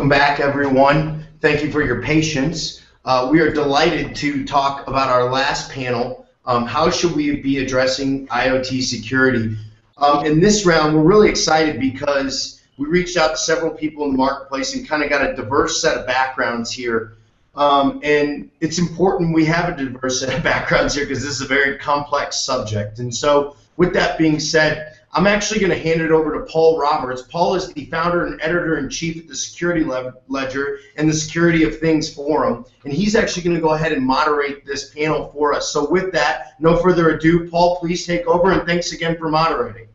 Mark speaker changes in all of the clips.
Speaker 1: Welcome back, everyone. Thank you for your patience. Uh, we are delighted to talk about our last panel. Um, how should we be addressing IoT security? Um, in this round, we're really excited because we reached out to several people in the marketplace and kind of got a diverse set of backgrounds here. Um, and it's important we have a diverse set of backgrounds here because this is a very complex subject. And so, with that being said, I'm actually going to hand it over to Paul Roberts. Paul is the founder and editor in chief at the Security Ledger and the Security of Things Forum, and he's actually going to go ahead and moderate this panel for us. So, with that, no further ado, Paul, please take over, and thanks again for moderating.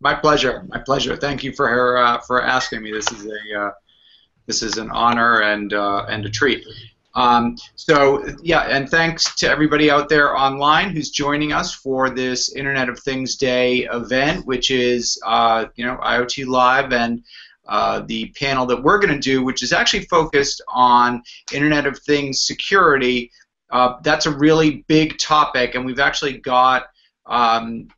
Speaker 2: My pleasure. My pleasure. Thank you for her uh, for asking me. This is a uh, this is an honor and uh, and a treat. Um, so yeah, and thanks to everybody out there online who's joining us for this Internet of Things Day event, which is uh, you know IoT Live and uh, the panel that we're going to do, which is actually focused on Internet of Things security. Uh, that's a really big topic, and we've actually got um,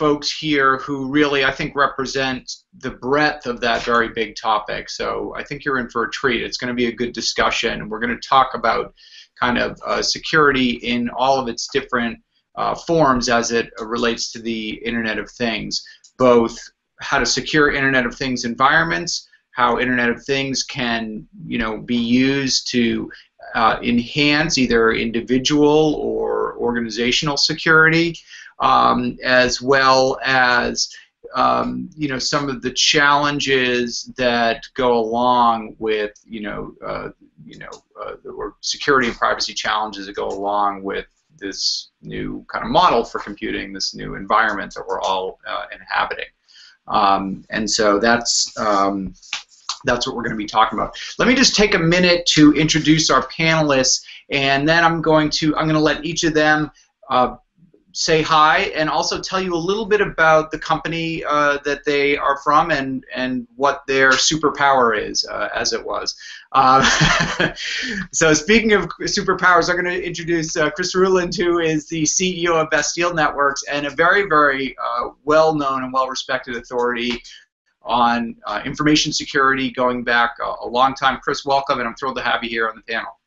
Speaker 2: folks here who really, I think, represent the breadth of that very big topic. So I think you're in for a treat. It's going to be a good discussion. We're going to talk about kind of uh, security in all of its different uh, forms as it relates to the Internet of Things, both how to secure Internet of Things environments, how Internet of Things can, you know, be used to uh, enhance either individual or organizational security, um, as well as um, you know some of the challenges that go along with you know uh, you know uh, or security and privacy challenges that go along with this new kind of model for computing, this new environment that we're all uh, inhabiting. Um, and so that's um, that's what we're going to be talking about. Let me just take a minute to introduce our panelists, and then I'm going to I'm going to let each of them uh, say hi and also tell you a little bit about the company uh, that they are from and, and what their superpower is, uh, as it was. Uh, so speaking of superpowers, I'm going to introduce uh, Chris Rouland, who is the CEO of Bastille Networks and a very, very uh, well-known and well-respected authority on uh, information security going back a, a long time. Chris, welcome, and I'm thrilled to have you here on the panel.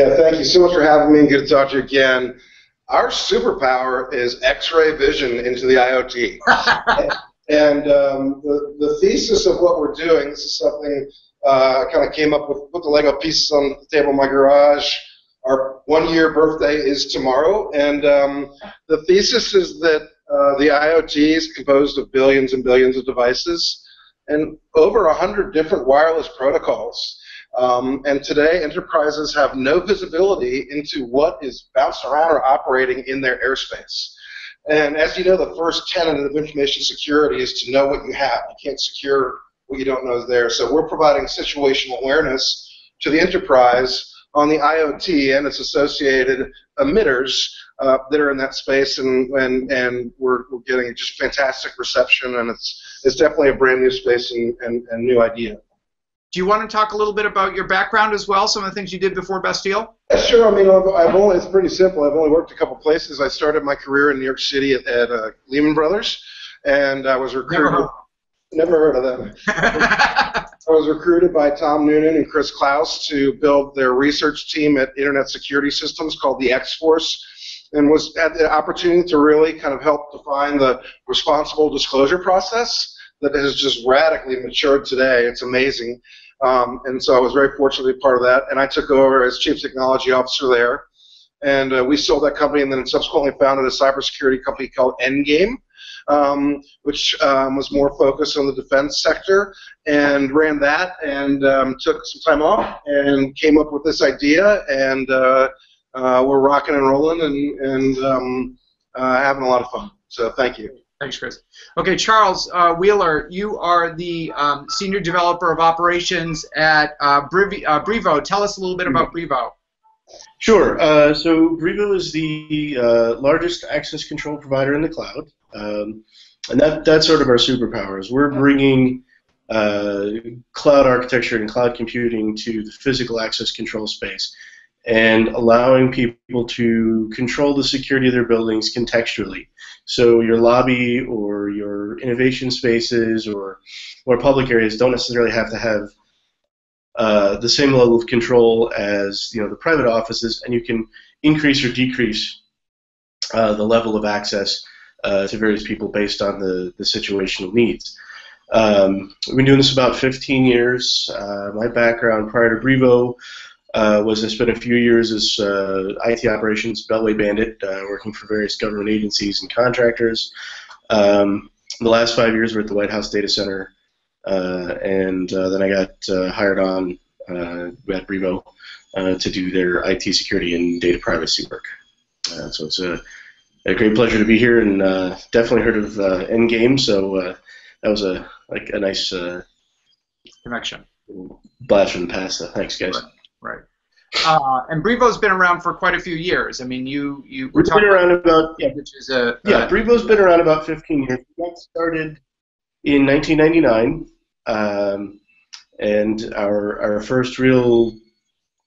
Speaker 3: Yeah, thank you so much for having me. And good to talk to you again. Our superpower is X-ray vision into the IoT. and um, the, the thesis of what we're doing, this is something uh, I kind of came up with, put the Lego pieces on the table in my garage. Our one-year birthday is tomorrow, and um, the thesis is that uh, the IoT is composed of billions and billions of devices and over 100 different wireless protocols. Um, and today, enterprises have no visibility into what is bouncing around or operating in their airspace. And as you know, the first tenet of information security is to know what you have. You can't secure what you don't know is there. So we're providing situational awareness to the enterprise on the IoT and its associated emitters uh, that are in that space, and and, and we're, we're getting just fantastic reception, and it's it's definitely a brand new space and, and, and new idea.
Speaker 2: Do you want to talk a little bit about your background as well? Some of the things you did before Bastille?
Speaker 3: Yeah, sure. I mean, I've, I've only it's pretty simple. I've only worked a couple places. I started my career in New York City at, at uh, Lehman Brothers, and I was recruited.
Speaker 2: Never heard,
Speaker 3: of them. I was recruited by Tom Noonan and Chris Klaus to build their research team at Internet Security Systems called the X Force and was had the opportunity to really kind of help define the responsible disclosure process that has just radically matured today. It's amazing. Um, and so I was very fortunate to be part of that. And I took over as chief technology officer there. And uh, we sold that company and then subsequently founded a cybersecurity company called Endgame, um, which um, was more focused on the defense sector, and ran that and um, took some time off and came up with this idea. And uh, uh, we're rocking and rolling and, and um, uh, having a lot of fun. So thank you.
Speaker 2: Thanks, Chris. Okay, Charles uh, Wheeler, you are the um, senior developer of operations at uh, uh, Brivo. Tell us a little bit about Brivo.
Speaker 4: Sure. Uh, so Brivo is the uh, largest access control provider in the cloud, um, and that that's sort of our superpowers. We're bringing uh, cloud architecture and cloud computing to the physical access control space and allowing people to control the security of their buildings contextually. So your lobby or your innovation spaces or or public areas don't necessarily have to have uh, the same level of control as you know the private offices, and you can increase or decrease uh, the level of access uh, to various people based on the, the situational needs. Um, we've been doing this about 15 years. Uh, my background prior to Brivo uh, was I spent a few years as uh, IT operations Beltway Bandit, uh, working for various government agencies and contractors. Um, the last five years were at the White House Data Center, uh, and uh, then I got hired on at Brivo to do their IT security and data privacy work. so it's a, a, great pleasure to be here, and definitely heard of Endgame. So that was a like a nice
Speaker 2: connection
Speaker 4: blast from the past. Thanks, guys.
Speaker 2: Right. Uh, and Brivo's been around for quite a few years. I mean, you you
Speaker 4: we're been around about yeah,
Speaker 2: which is a
Speaker 4: yeah. Brivo's been around about 15 years. We got started in 1999, um, and our our first real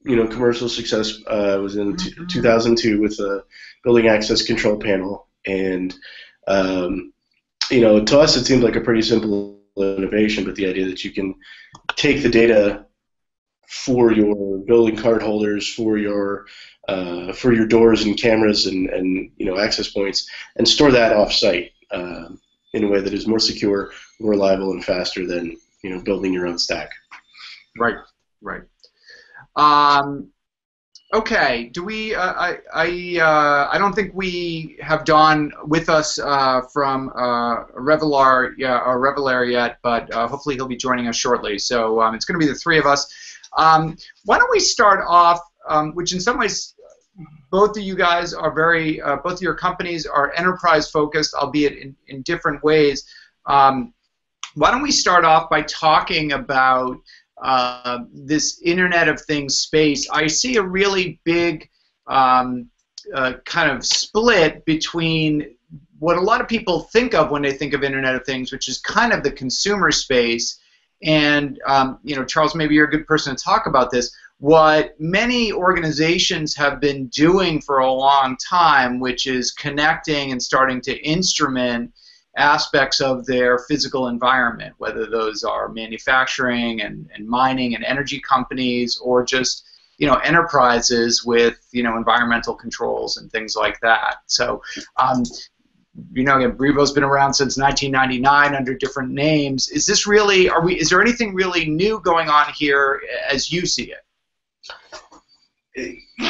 Speaker 4: you know commercial success uh, was in mm-hmm. 2002 with a building access control panel, and um, you know to us it seemed like a pretty simple innovation, but the idea that you can take the data for your building card holders, for your uh, for your doors and cameras and, and you know access points, and store that off-site uh, in a way that is more secure, more reliable, and faster than you know building your own stack.
Speaker 2: Right, right. Um, okay. Do we? Uh, I I uh, I don't think we have Don with us uh, from uh, Revelar, yeah, or Revolar yet, but uh, hopefully he'll be joining us shortly. So um, it's going to be the three of us. Um, why don't we start off, um, which in some ways both of you guys are very, uh, both of your companies are enterprise focused, albeit in, in different ways. Um, why don't we start off by talking about uh, this Internet of Things space? I see a really big um, uh, kind of split between what a lot of people think of when they think of Internet of Things, which is kind of the consumer space, and um, you know, Charles, maybe you're a good person to talk about this. What many organizations have been doing for a long time, which is connecting and starting to instrument aspects of their physical environment, whether those are manufacturing and, and mining and energy companies or just you know enterprises with you know environmental controls and things like that. So um, you know, Brivo's been around since 1999 under different names. Is this really? Are we? Is there anything really new going on here as you see it?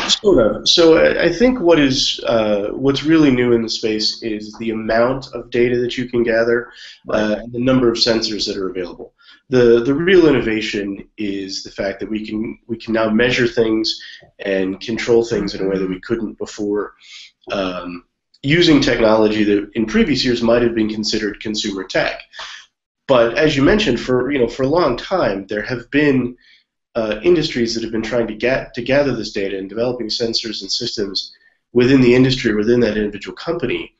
Speaker 4: Sort of. So I think what is uh, what's really new in the space is the amount of data that you can gather uh, and the number of sensors that are available. The the real innovation is the fact that we can we can now measure things and control things in a way that we couldn't before. Um, using technology that in previous years might have been considered consumer tech. But as you mentioned, for you know for a long time there have been uh, industries that have been trying to get to gather this data and developing sensors and systems within the industry, within that individual company,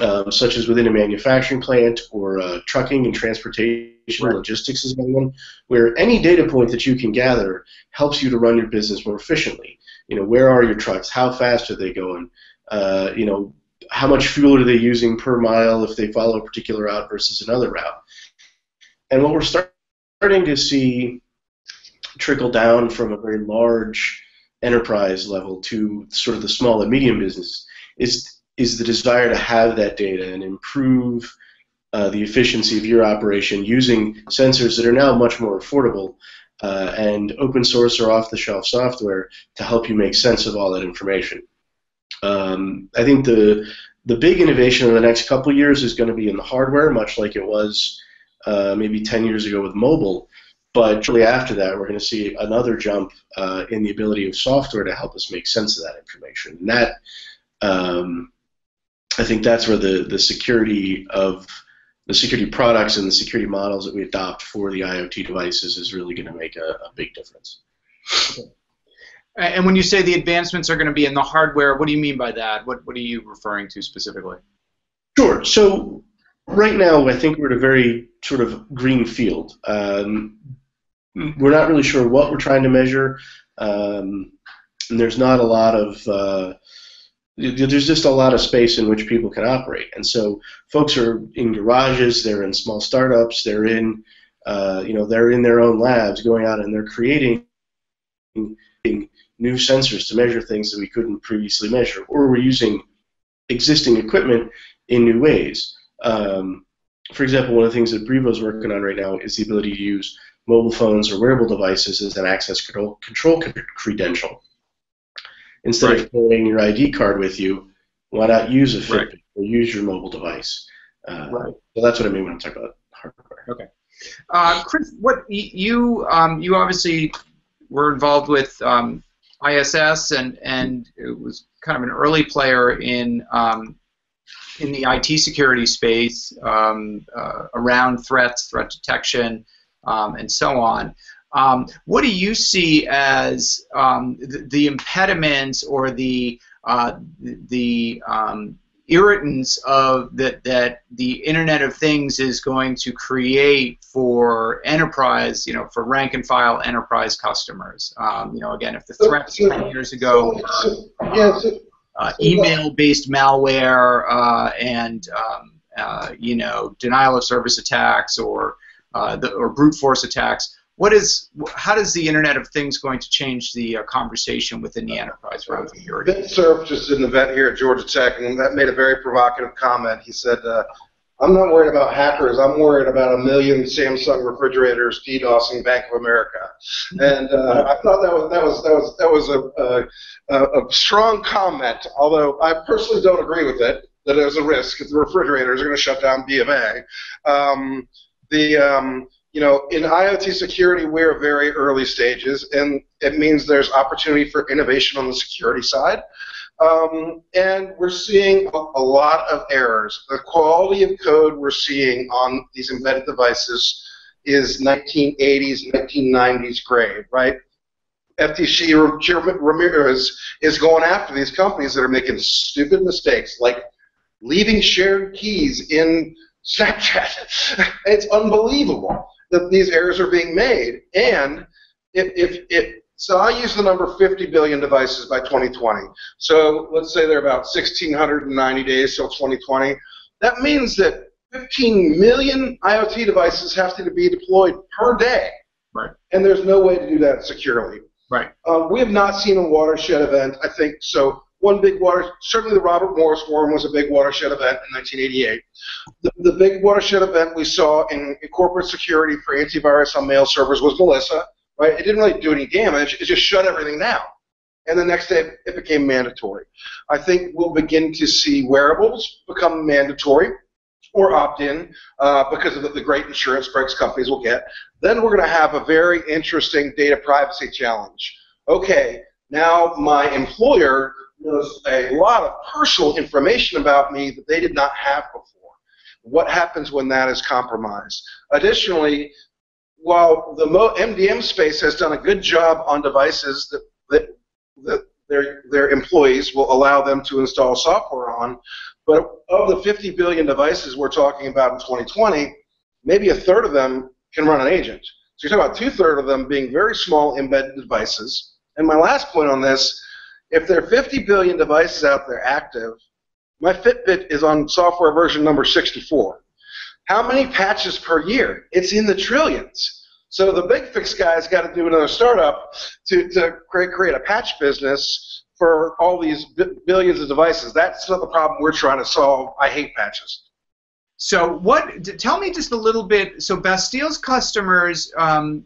Speaker 4: um, such as within a manufacturing plant or uh, trucking and transportation right. logistics is another one, where any data point that you can gather helps you to run your business more efficiently. You know, where are your trucks? How fast are they going? Uh, you know, how much fuel are they using per mile if they follow a particular route versus another route. And what we're start, starting to see trickle down from a very large enterprise level to sort of the small and medium business is is the desire to have that data and improve uh, the efficiency of your operation using sensors that are now much more affordable uh, and open source or off the shelf software to help you make sense of all that information. Um, I think the the big innovation in the next couple years is going to be in the hardware, much like it was uh, maybe 10 years ago with mobile. But shortly after that, we're going to see another jump uh, in the ability of software to help us make sense of that information. And that, um, I think, that's where the the security of the security products and the security models that we adopt for the IoT devices is really going to make a, a big difference.
Speaker 2: Okay. And when you say the advancements are going to be in the hardware, what do you mean by that? What What are you referring to specifically?
Speaker 4: Sure. So right now, I think we're at a very sort of green field. Um, we're not really sure what we're trying to measure. Um, and there's not a lot of uh, there's just a lot of space in which people can operate. And so folks are in garages, they're in small startups, they're in uh, you know, they're in their own labs going out and they're creating new sensors to measure things that we couldn't previously measure, or we're using existing equipment in new ways. Um, for example, one of the things that Brivo is working on right now is the ability to use mobile phones or wearable devices as an access control, control credential. Instead right. of carrying your ID card with you, why not use a Fitbit right. or use your mobile device? Uh, right. So that's what I mean when I'm talking about hardware.
Speaker 2: Okay. Uh, Chris, what you um, you obviously were involved with um, ISS and and it was kind of an early player in um, in the IT security space um, uh, around threats, threat detection, um, and so on. Um, what do you see as um, the, the, impediments or the uh, the um, irritants of that that the Internet of Things is going to create for enterprise, you know, for rank and file enterprise customers. Um, you know, again, if the threats so, ten years ago, so, yeah, uh, email-based malware uh, and um, uh, you know denial of service attacks or uh, the, or brute force attacks what is how does the Internet of Things going to change the uh, conversation within the enterprise around security?
Speaker 3: Vint Cerf just an event here at Georgia Tech, and that made a very provocative comment. He said, uh, "I'm not worried about hackers. I'm worried about a million Samsung refrigerators DDoSing Bank of America." And uh, I thought that was that was that was that was a, a, a strong comment. Although I personally don't agree with it. That there's a risk if the refrigerators are going to shut down B of A. Um, the um, you know, in IoT security, we're very early stages, and it means there's opportunity for innovation on the security side. Um, and we're seeing a, a, lot of errors. The quality of code we're seeing on these embedded devices is 1980s, 1990s grade, right? FTC Ramirez is going after these companies that are making stupid mistakes, like leaving shared keys in Snapchat. it's unbelievable that these errors are being made. And if, if, if so I use the number 50 billion devices by 2020. So let's say they're about 1,690 days till 2020. That means that 15 million IoT devices have to be deployed per day.
Speaker 2: Right.
Speaker 3: And there's no way to do that securely.
Speaker 2: Right.
Speaker 3: Um, we have not seen a watershed event, I think. So one big water, certainly the Robert Morris worm was a big watershed event in 1988. The, the big watershed event we saw in, in, corporate security for antivirus on mail servers was Melissa, right? It didn't really do any damage, it just shut everything down. And the next day it became mandatory. I think we'll begin to see wearables become mandatory or opt-in uh, because of the, the great insurance breaks companies will get. Then we're going to have a very interesting data privacy challenge. Okay, now my employer knows a lot of personal information about me that they did not have before. What happens when that is compromised? Additionally, while the MDM space has done a good job on devices that, that, that their, their employees will allow them to install software on, but of the 50 billion devices we're talking about in 2020, maybe a third of them can run an agent. So you're talking about two-thirds of them being very small embedded devices. And my last point on this if there are 50 billion devices out there active, my Fitbit is on software version number 64. How many patches per year? It's in the trillions. So the BigFix guy's got to do another startup to, to create, create a patch business for all these billions of devices. That's not the problem we're trying to solve. I hate patches.
Speaker 2: So what? Tell me just a little bit. So Bastille's customers um,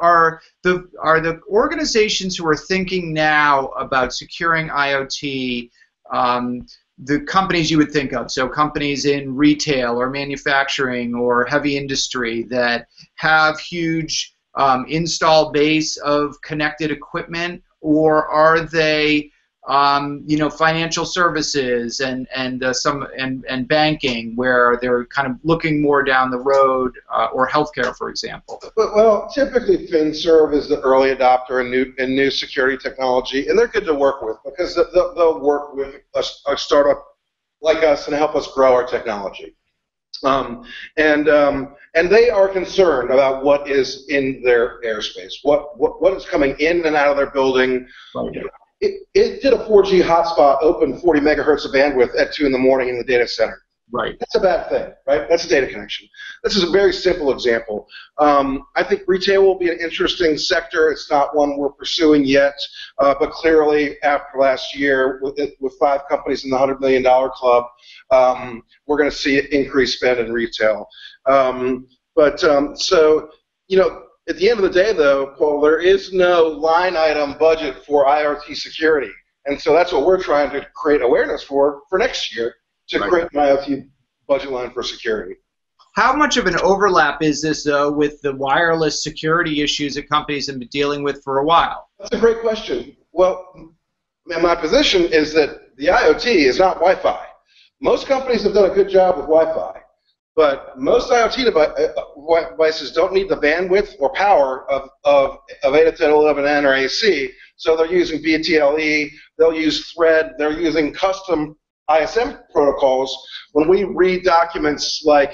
Speaker 2: are the are the organizations who are thinking now about securing IoT. Um, the companies you would think of, so companies in retail or manufacturing or heavy industry that have huge um, install base of connected equipment, or are they um, you know, financial services and and uh, some and and banking, where they're kind of looking more down the road, uh, or healthcare, for example.
Speaker 3: Well, typically FinServ is the early adopter in new in new security technology, and they're good to work with because they'll, they'll work with a, a startup like us and help us grow our technology. Um, and um, and they are concerned about what is in their airspace, what what, what is coming in and out of their building. Right. You know, it, it did a 4G hotspot open 40 megahertz of bandwidth at 2 in the morning in the data center.
Speaker 2: Right.
Speaker 3: That's a bad thing, right? That's a data connection. This is a very simple example. Um, I think retail will be an interesting sector. It's not one we're pursuing yet, uh, but clearly after last year, with, with five companies in the $100 million club, um, we're going to see increased spend in retail. Um, but um, so, you know, at the end of the day, though, Paul, there is no line item budget for IoT security. And so that's what we're trying to create awareness for for next year to
Speaker 2: Right.
Speaker 3: create an IoT budget line for security.
Speaker 2: How much of an overlap is this, though, with the wireless security issues that companies have been dealing with for a while?
Speaker 3: That's a great question. Well, my position is that the IoT is not Wi-Fi. Most companies have done a good job with Wi-Fi, but most IoT uh, uh, devices don't need the bandwidth or power of, of, of 802.11n or AC, so they're using BTLE, E, they'll use Thread, they're using custom ISM protocols. When we read documents like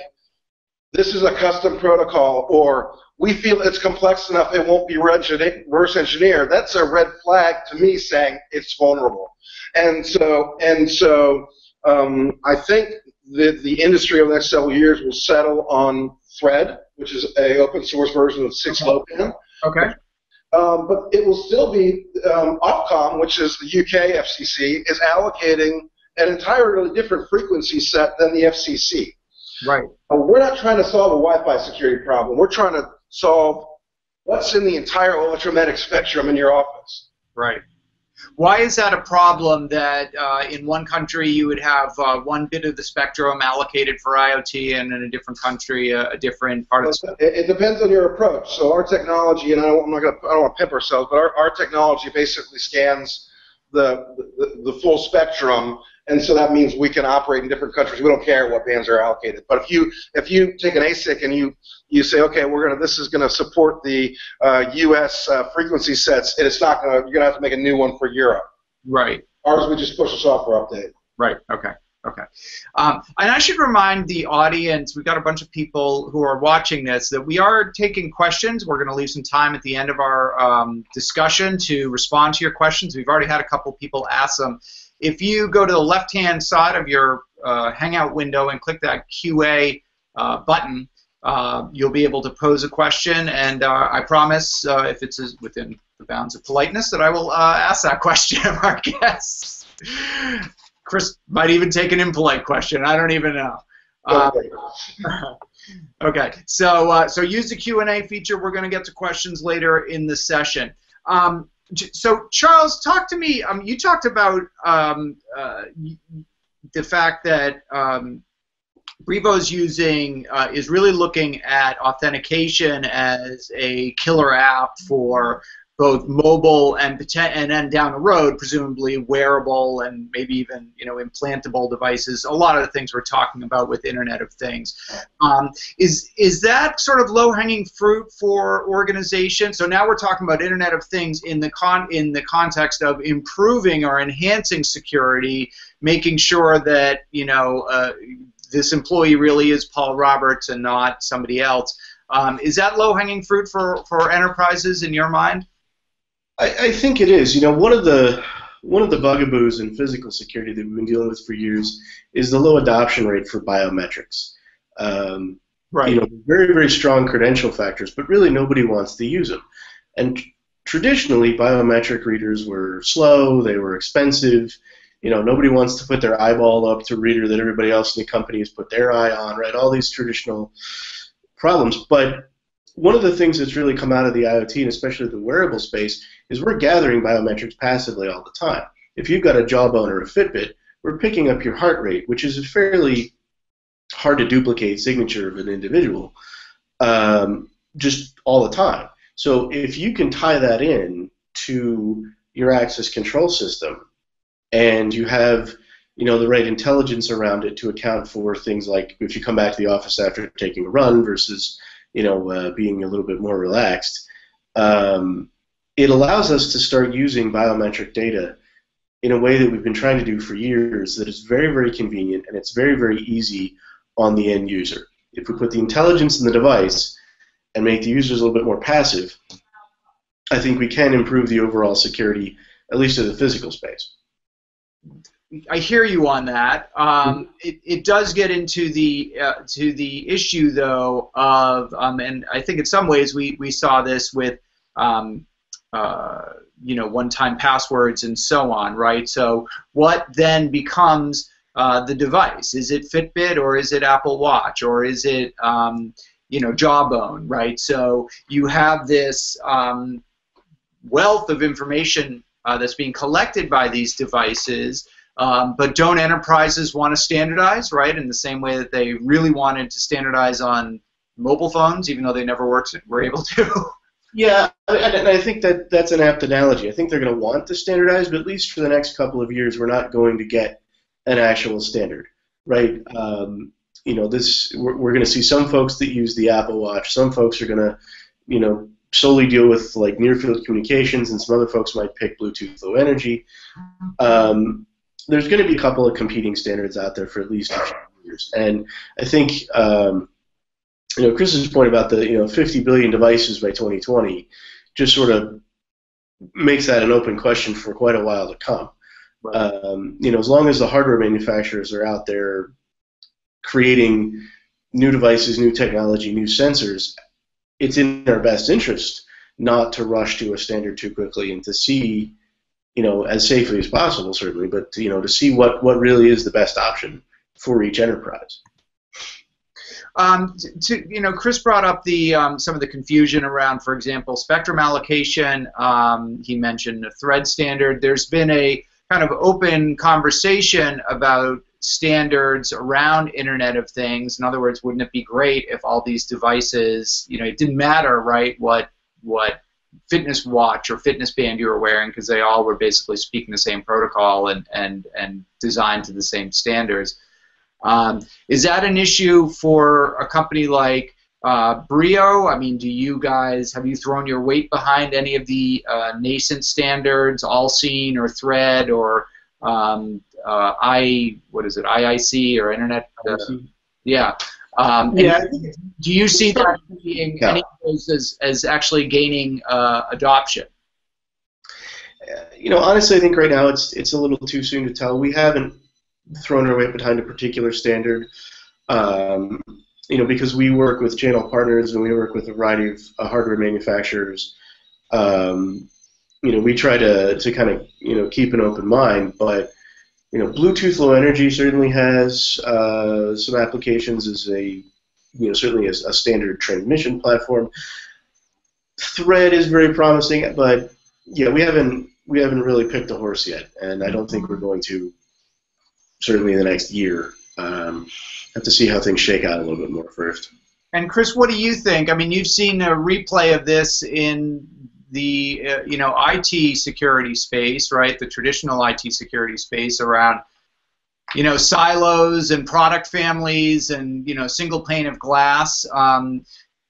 Speaker 3: this is a custom protocol or we feel it's complex enough it won't be reverse engineered that's a red flag to me saying it's vulnerable and so and so um, i think that the industry over the next several years will settle on thread which is a open source version of 6LoWPAN
Speaker 2: Okay.
Speaker 3: um, but it will still be um, Ofcom, which is the UK FCC, is allocating an entirely different frequency set than the FCC.
Speaker 2: Right.
Speaker 3: Uh, We're not trying to solve a Wi-Fi security problem. We're trying to solve what's in the entire electromagnetic spectrum in your office.
Speaker 2: Right. Why is that a problem that uh, in one country you would have uh, one bit of the spectrum allocated for IoT and in a different country uh, a different part of the spectrum?
Speaker 3: It, depends on your approach. So our technology, and I don't, I'm not to, I don't want to pimp ourselves, but our, our technology basically scans the, the the full spectrum, and so that means we can operate in different countries. We don't care what bands are allocated. But if you if you take an ASIC and you you say, okay, we're gonna this is gonna support the uh, U.S. Uh, frequency sets, and it's not gonna you're gonna have to make a new one for Europe.
Speaker 2: Right.
Speaker 3: Ours we just push a software update.
Speaker 2: Right. Okay. Okay. Um, and I should remind the audience, we've got a bunch of people who are watching this, that we are taking questions. We're going to leave some time at the end of our um, discussion to respond to your questions. We've already had a couple people ask them. If you go to the left-hand side of your uh, Hangout window and click that QA uh, button, uh, you'll be able to pose a question, and uh, I promise, uh, if it's within the bounds of politeness, that I will uh, ask that question of our guests. Chris might even take an impolite question. I don't even know. Uh, okay, so uh, so use the Q and A feature. We're going to get to questions later in the session. Um, so Charles, talk to me. Um, you talked about um, uh, the fact that um, Brivo's using uh, is really looking at authentication as a killer app for both mobile and and then down the road, presumably wearable and maybe even you know implantable devices. A lot of the things we're talking about with Internet of Things. Um, is is that sort of low hanging fruit for organizations? So now we're talking about Internet of Things in the con in the context of improving or enhancing security, making sure that you know. Uh, this employee really is Paul Roberts and not somebody else. Um, is that low-hanging fruit for, for enterprises in your mind?
Speaker 4: I, I think it is. You know, one of the one of the bugaboos in physical security that we've been dealing with for years is the low adoption rate for biometrics. Um,
Speaker 2: Right.
Speaker 4: You know, very very strong credential factors, but really nobody wants to use them. And traditionally, biometric readers were slow. They were expensive. You know, nobody wants to put their eyeball up to a reader that everybody else in the company has put their eye on. Right. All these traditional problems, but one of the things that's really come out of the IoT and especially the wearable space is we're gathering biometrics passively all the time. If you've got a Jawbone or a Fitbit, we're picking up your heart rate, which is a fairly hard to duplicate signature of an individual, um, just all the time. So if you can tie that in to your access control system, and you have you know the right intelligence around it to account for things like if you come back to the office after taking a run versus you know uh, being a little bit more relaxed um, it allows us to start using biometric data in a way that we've been trying to do for years that is very very convenient and it's very very easy on the end user if we put the intelligence in the device and make the users a little bit more passive i think we can improve the overall security at least of the physical space
Speaker 2: I hear you on that. Um, it, it does get into the uh, to the issue though of um, and I think in some ways we, we saw this with um, uh, you know one-time passwords and so on, right? So what then becomes uh, the device? Is it Fitbit or is it Apple Watch or is it um, you know Jawbone, right? So you have this um, wealth of information uh, that's being collected by these devices um, but don't enterprises want to standardize, right? In the same way that they really wanted to standardize on mobile phones, even though they never worked, were able to.
Speaker 4: Yeah, and I think that that's an apt analogy. I think they're going to want to standardize, but at least for the next couple of years, we're not going to get an actual standard, right? Um, you know, this we're, we're going to see some folks that use the Apple Watch. Some folks are going to, you know, solely deal with like near field communications, and some other folks might pick Bluetooth Low Energy. Um, there's going to be a couple of competing standards out there for at least a few years, and I think um, you know Chris's point about the you know 50 billion devices by 2020 just sort of makes that an open question for quite a while to come. Right. Um, you know, as long as the hardware manufacturers are out there creating new devices, new technology, new sensors, it's in our best interest not to rush to a standard too quickly and to see you know, as safely as possible, certainly, but you know, to see what what really is the best option for each enterprise.
Speaker 2: Um, to, you know, Chris brought up the um, some of the confusion around, for example, spectrum allocation. Um, he mentioned a thread standard. There's been a kind of open conversation about standards around Internet of Things. In other words, wouldn't it be great if all these devices, you know, it didn't matter, right, what what fitness watch or fitness band you were wearing because they all were basically speaking the same protocol and, and, and designed to the same standards. Um, is that an issue for a company like uh, Brivo? I mean, do you guys have you thrown your weight behind any of the uh, nascent standards, AllSeen or Thread or um, uh, I what is it IIC or Internet? Uh, yeah. Um, yeah. Do you see that being yeah. any of those as, as actually gaining uh, adoption?
Speaker 4: Uh, you know, honestly, I think right now it's it's a little too soon to tell. We haven't thrown our weight behind a particular standard. Um, you know, because we work with channel partners and we work with a variety of uh, hardware manufacturers. Um, you know, we try to, to kind of you know keep an open mind, but you know, Bluetooth Low Energy certainly has uh, some applications as a, you know, certainly as a standard transmission platform. Thread is very promising, but yeah, we haven't we haven't really picked a horse yet, and I don't think we're going to. Certainly in the next year, um, have to see how things shake out a little bit more first.
Speaker 2: And Chris, what do you think? I mean, you've seen a replay of this in the uh, you know IT security space, right? The traditional IT security space around you know silos and product families and you know single pane of glass. Um,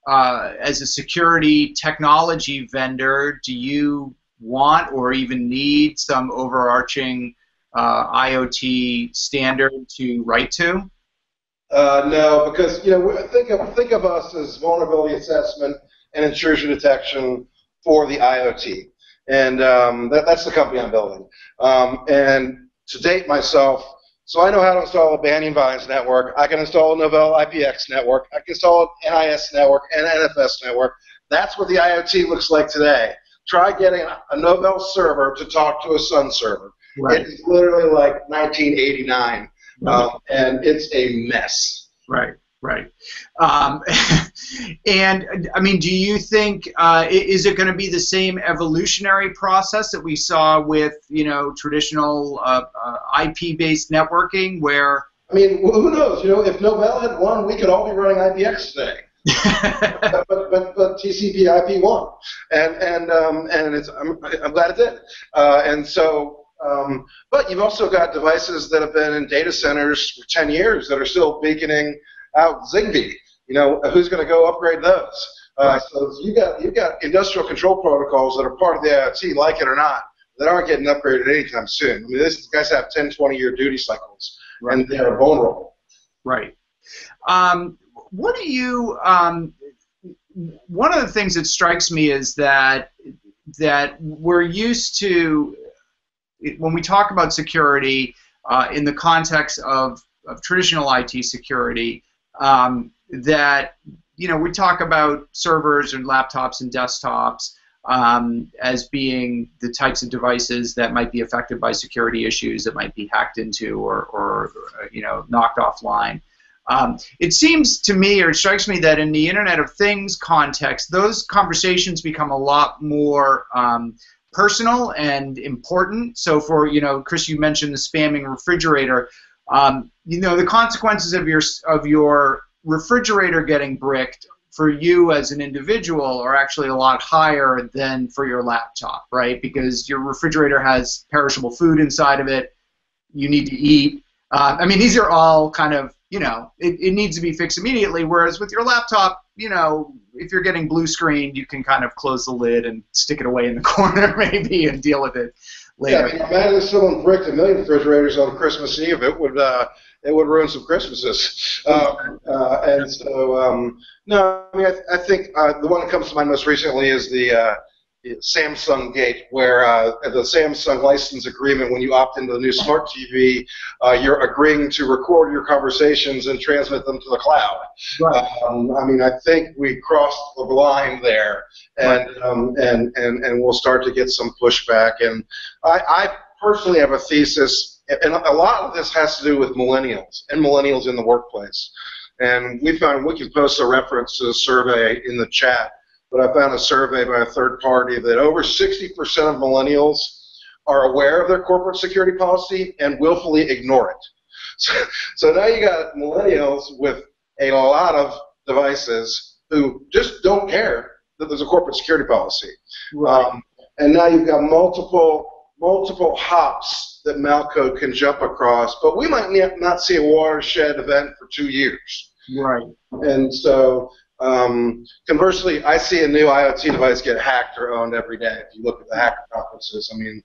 Speaker 2: uh, as a security technology vendor, do you want or even need some overarching uh, IoT standard to write to?
Speaker 3: Uh, no, because you know think of think of us as vulnerability assessment and intrusion detection for the IoT. And um, that, that's the company I'm building. Um, and to date myself, so I know how to install a Banyan Vines network. I can install a Novell IPX network. I can install an NIS network and NFS network. That's what the IoT looks like today. Try getting a Novell server to talk to a Sun server. Right. It's literally like 1989, um, and it's a mess.
Speaker 2: Right. Right. Um, and I mean, do you think uh, is it going to be the same evolutionary process that we saw with you know traditional uh, uh, IP-based networking, where
Speaker 3: I mean, who knows? You know, if Novell had won, we could all be running IPX today. but, but, but TCP IP won, and and um, and it's I'm, I'm glad it did. Uh, and so um, but you've also got devices that have been in data centers for 10 years that are still beaconing out Zigbee. You know, who's going to go upgrade those? Uh, so you got you got industrial control protocols that are part of the IoT, like it or not, that aren't getting upgraded anytime soon. I mean, these guys have 10, 20 year duty cycles, right. and they're vulnerable.
Speaker 2: Right. Um, what do you? Um, one of the things that strikes me is that that we're used to when we talk about security uh, in the context of, of traditional IT security um, that you know we talk about servers and laptops and desktops um, as being the types of devices that might be affected by security issues that might be hacked into or, or you know knocked offline. Um, it seems to me, or it strikes me, that in the Internet of Things context, those conversations become a lot more um, personal and important. So, for you know, Chris, you mentioned the spamming refrigerator. Um, you know, the consequences of your of your refrigerator getting bricked for you as an individual are actually a lot higher than for your laptop, right? Because your refrigerator has perishable food inside of it. You need to eat. Uh, I mean, these are all kind of, you know, it, it needs to be fixed immediately. Whereas with your laptop, you know, if you're getting blue screen, you can kind of close the lid and stick it away in the corner maybe and deal with it later.
Speaker 3: Yeah, I mean, imagine if someone bricked a million refrigerators on Christmas Eve. It would uh, it would ruin some Christmases. Uh, uh, and so, um, no, I mean, I, I think uh, the one that comes to mind most recently is the uh, Samsung Gate, where uh, the Samsung license agreement, when you opt into the new smart TV, uh, you're agreeing to record your conversations and transmit them to the cloud. Right. Um, I mean, I think we crossed the line there, and right. um, and and and we'll start to get some pushback. And I, I personally have a thesis, and a lot of this has to do with millennials and millennials in the workplace. And we found we can post a reference to the survey in the chat but I found a survey by a third party that over 60% of millennials are aware of their corporate security policy and willfully ignore it. So, so now you got millennials with a lot of devices who just don't care that there's a corporate security policy. Right. Um, and now you've got multiple multiple hops that Malcode can jump across, but we might not see a watershed event for two years.
Speaker 2: Right.
Speaker 3: And so um, conversely, I see a new IoT device get hacked or owned every day. If you look at the hacker conferences, I mean,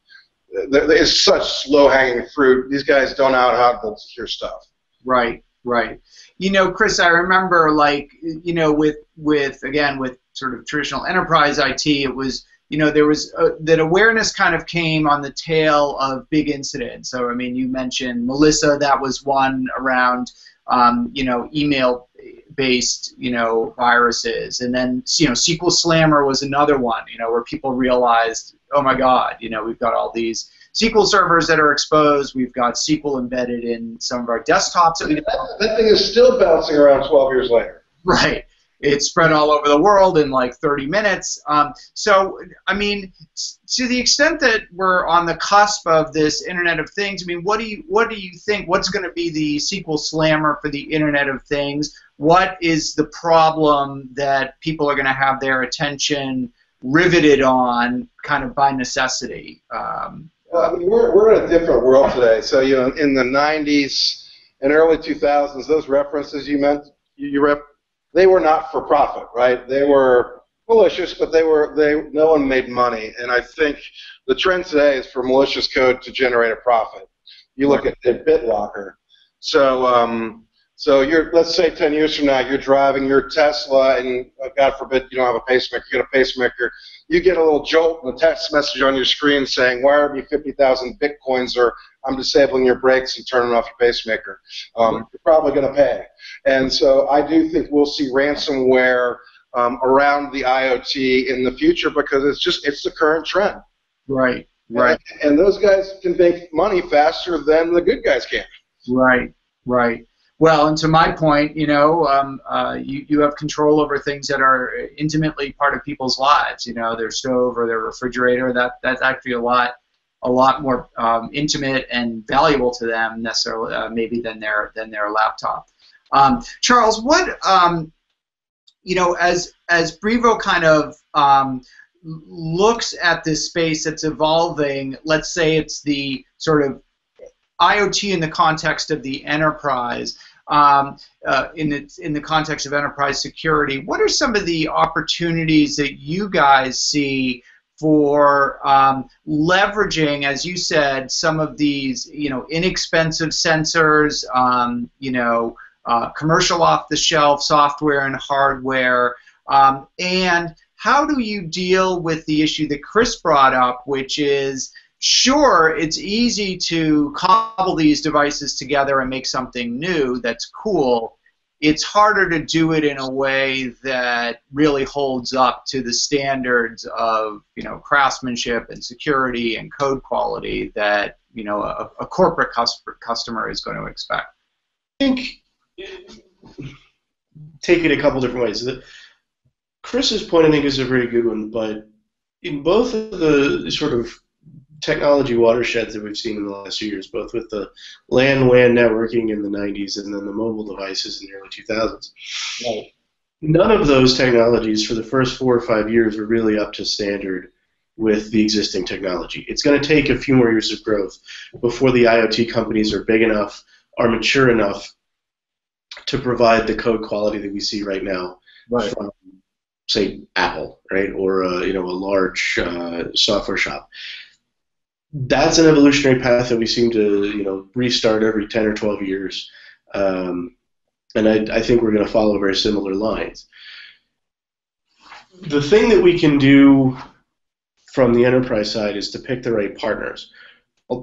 Speaker 3: it's such low-hanging fruit. These guys don't know how to build secure stuff.
Speaker 2: Right, right. You know, Chris, I remember like you know with with again with sort of traditional enterprise IT, it was you know there was uh, that awareness kind of came on the tail of big incidents. So I mean, you mentioned Melissa, that was one around um, you know email based you know viruses. And then you know SQL Slammer was another one you know where people realized oh my god you know we've got all these SQL servers that are exposed. We've got SQL embedded in some of our desktops that,
Speaker 3: that, that thing is still bouncing around 12 years later.
Speaker 2: Right it spread all over the world in like 30 minutes. Um, so, I mean, to the extent that we're on the cusp of this Internet of Things, I mean, what do you what do you think? What's going to be the SQL slammer for the Internet of Things? What is the problem that people are going to have their attention riveted on, kind of by necessity? Um,
Speaker 3: well, I mean, we're we're in a different world today. So, you know, in the 90s and early 2000s, those references you meant you, you rep they were not for profit, right? They were malicious, but they were they no one made money. And I think the trend today is for malicious code to generate a profit. You look at, at BitLocker. So um, so you're let's say 10 years from now you're driving your Tesla and uh, God forbid you don't have a pacemaker, you get a pacemaker. You get a little jolt and a text message on your screen saying wire me 50,000 bitcoins or I'm disabling your brakes and turning off your pacemaker. Um, you're probably going to pay. And so I do think we'll see ransomware um, around the IoT in the future because it's just it's the current trend.
Speaker 2: Right. Right.
Speaker 3: And, and those guys can make money faster than the good guys can.
Speaker 2: Right. Right. Well, and to my point, you know, um, uh, you, you have control over things that are intimately part of people's lives. You know, their stove or their refrigerator. That that's actually a lot a lot more um, intimate and valuable to them necessarily uh, maybe than their than their laptop. Um, Charles, what um, you know as as Brivo kind of um, looks at this space that's evolving, let's say it's the sort of IoT in the context of the enterprise. Um, uh, in the in the context of enterprise security, what are some of the opportunities that you guys see for um, leveraging, as you said, some of these, you know, inexpensive sensors, um, you know, uh, commercial off-the-shelf software and hardware, um, and how do you deal with the issue that Chris brought up, which is sure, it's easy to cobble these devices together and make something new that's cool. It's harder to do it in a way that really holds up to the standards of you know craftsmanship and security and code quality that you know a, a corporate customer is going to expect.
Speaker 4: I think take it a couple different ways. Chris's point, I think, is a very good one, but in both of the sort of technology watersheds that we've seen in the last few years, both with the LAN WAN networking in the 90s and then the mobile devices in the early 2000s. Right. None of those technologies for the first four or five years were really up to standard with the existing technology. It's going to take a few more years of growth before the IoT companies are big enough, are mature enough to provide the code quality that we see right now right. from, say, Apple, right, or uh, you know a large uh, software shop that's an evolutionary path that we seem to you know restart every 10 or 12 years. Um, and I, I, think we're going to follow very similar lines. The thing that we can do from the enterprise side is to pick the right partners.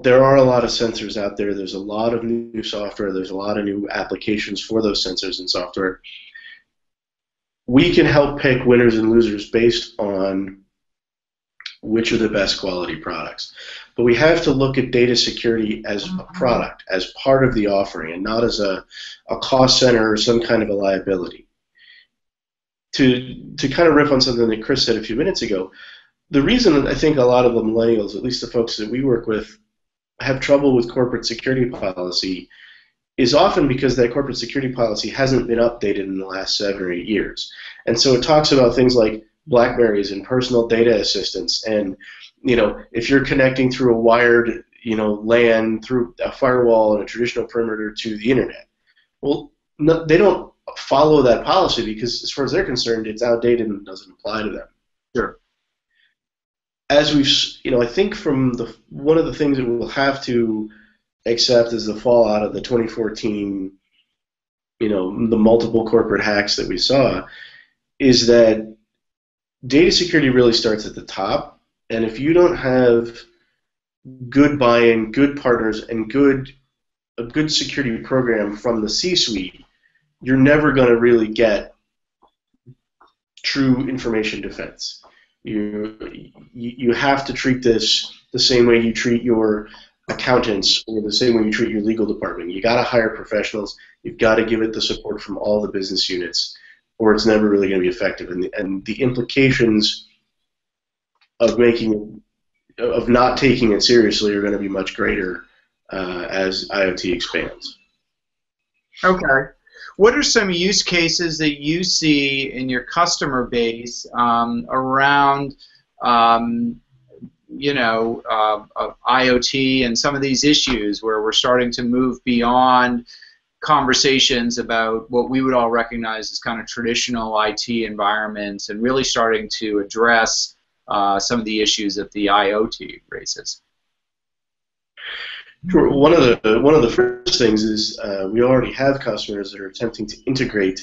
Speaker 4: There are a lot of sensors out there. There's a lot of new software. There's a lot of new applications for those sensors and software. We can help pick winners and losers based on which are the best quality products. But we have to look at data security as a mm-hmm. product, as part of the offering, and not as a, a cost center or some kind of a liability. To, to kind of riff on something that Chris said a few minutes ago, the reason I think a lot of the millennials, at least the folks that we work with, have trouble with corporate security policy is often because that corporate security policy hasn't been updated in the last seven or eight years. And so it talks about things like Blackberries and personal data assistants. And you know, if you're connecting through a wired, you know, LAN through a firewall and a traditional perimeter to the internet, well, no, they don't follow that policy because, as far as they're concerned, it's outdated and doesn't apply to them.
Speaker 2: Sure.
Speaker 4: As we've, you know, I think from the one of the things that we'll have to accept is the fallout of the 2014, you know, the multiple corporate hacks that we saw, is that data security really starts at the top, and if you don't have good buy-in, good partners, and good a good security program from the C-suite, you're never going to really get true information defense. You, you have to treat this the same way you treat your accountants or the same way you treat your legal department. You got to hire professionals. You've got to give it the support from all the business units or it's never really going to be effective. And the, and the implications of making of not taking it seriously are going to be much greater uh, as IoT expands.
Speaker 2: Okay. What are some use cases that you see in your customer base um, around, um, you know, uh, IoT and some of these issues where we're starting to move beyond conversations about what we would all recognize as kind of traditional IT environments and really starting to address uh, some of the issues that the IoT raises.
Speaker 4: Sure. One of the one of the first things is uh, we already have customers that are attempting to integrate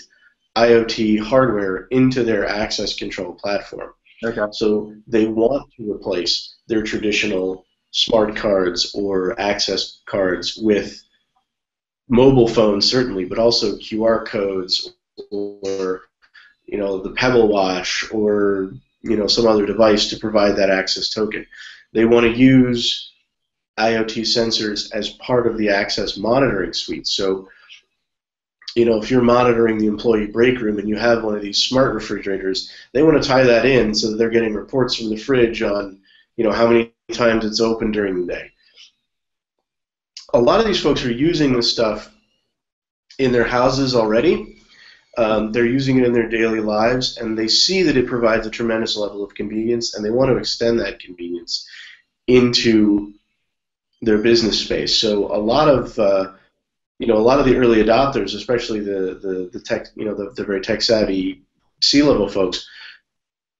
Speaker 4: IoT hardware into their access control platform.
Speaker 2: Okay.
Speaker 4: So they want to replace their traditional smart cards or access cards with mobile phones certainly, but also QR codes or you know the Pebble Watch or you know some other device to provide that access token. They want to use IoT sensors as part of the access monitoring suite. So you know if you're monitoring the employee break room and you have one of these smart refrigerators, they want to tie that in so that they're getting reports from the fridge on you know how many times it's open during the day a lot of these folks are using this stuff in their houses already. Um, they're using it in their daily lives, and they see that it provides a tremendous level of convenience, and they want to extend that convenience into their business space. So a lot of uh, you know a lot of the early adopters, especially the the, the tech you know the, the very tech savvy C-level folks,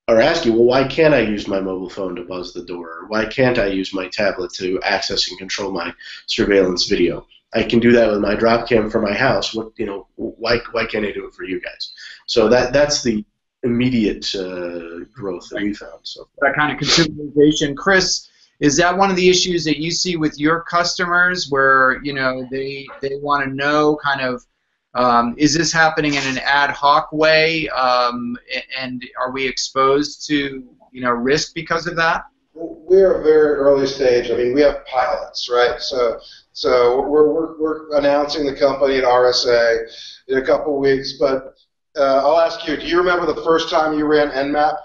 Speaker 4: are asking, well, why can't I use my mobile phone to buzz the door? Why can't I use my tablet to access and control my surveillance video? I can do that with my drop cam for my house. What you know? Why why can't I do it for you guys? So that that's the immediate uh, growth that we found. So
Speaker 2: that kind of consumerization, Chris. is that one of the issues that you see with your customers, where you know they they want to know kind of um, is this happening in an ad hoc way, um, and are we exposed to you know risk because of that?
Speaker 3: We're very early stage. I mean, we have pilots, right? So, so we're, we're, we're announcing the company at RSA in a couple of weeks. But uh, I'll ask you: Do you remember the first time you ran Nmap?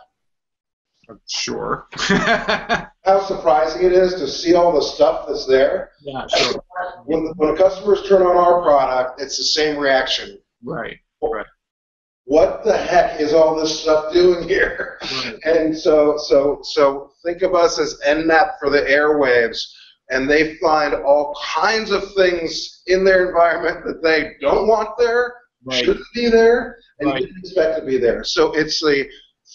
Speaker 2: Sure.
Speaker 3: How surprising it is to see all the stuff that's there.
Speaker 2: Yeah, sure.
Speaker 3: When, when the customers turn on our product, it's the same reaction.
Speaker 2: Right.
Speaker 3: Right. What the heck is all this stuff doing here?
Speaker 2: Right.
Speaker 3: And so, so, so think of us as Nmap for the airwaves, and they find all kinds of things in their environment that they don't want there,
Speaker 2: Right.
Speaker 3: shouldn't be there, and
Speaker 2: Right.
Speaker 3: didn't expect to be there. So it's the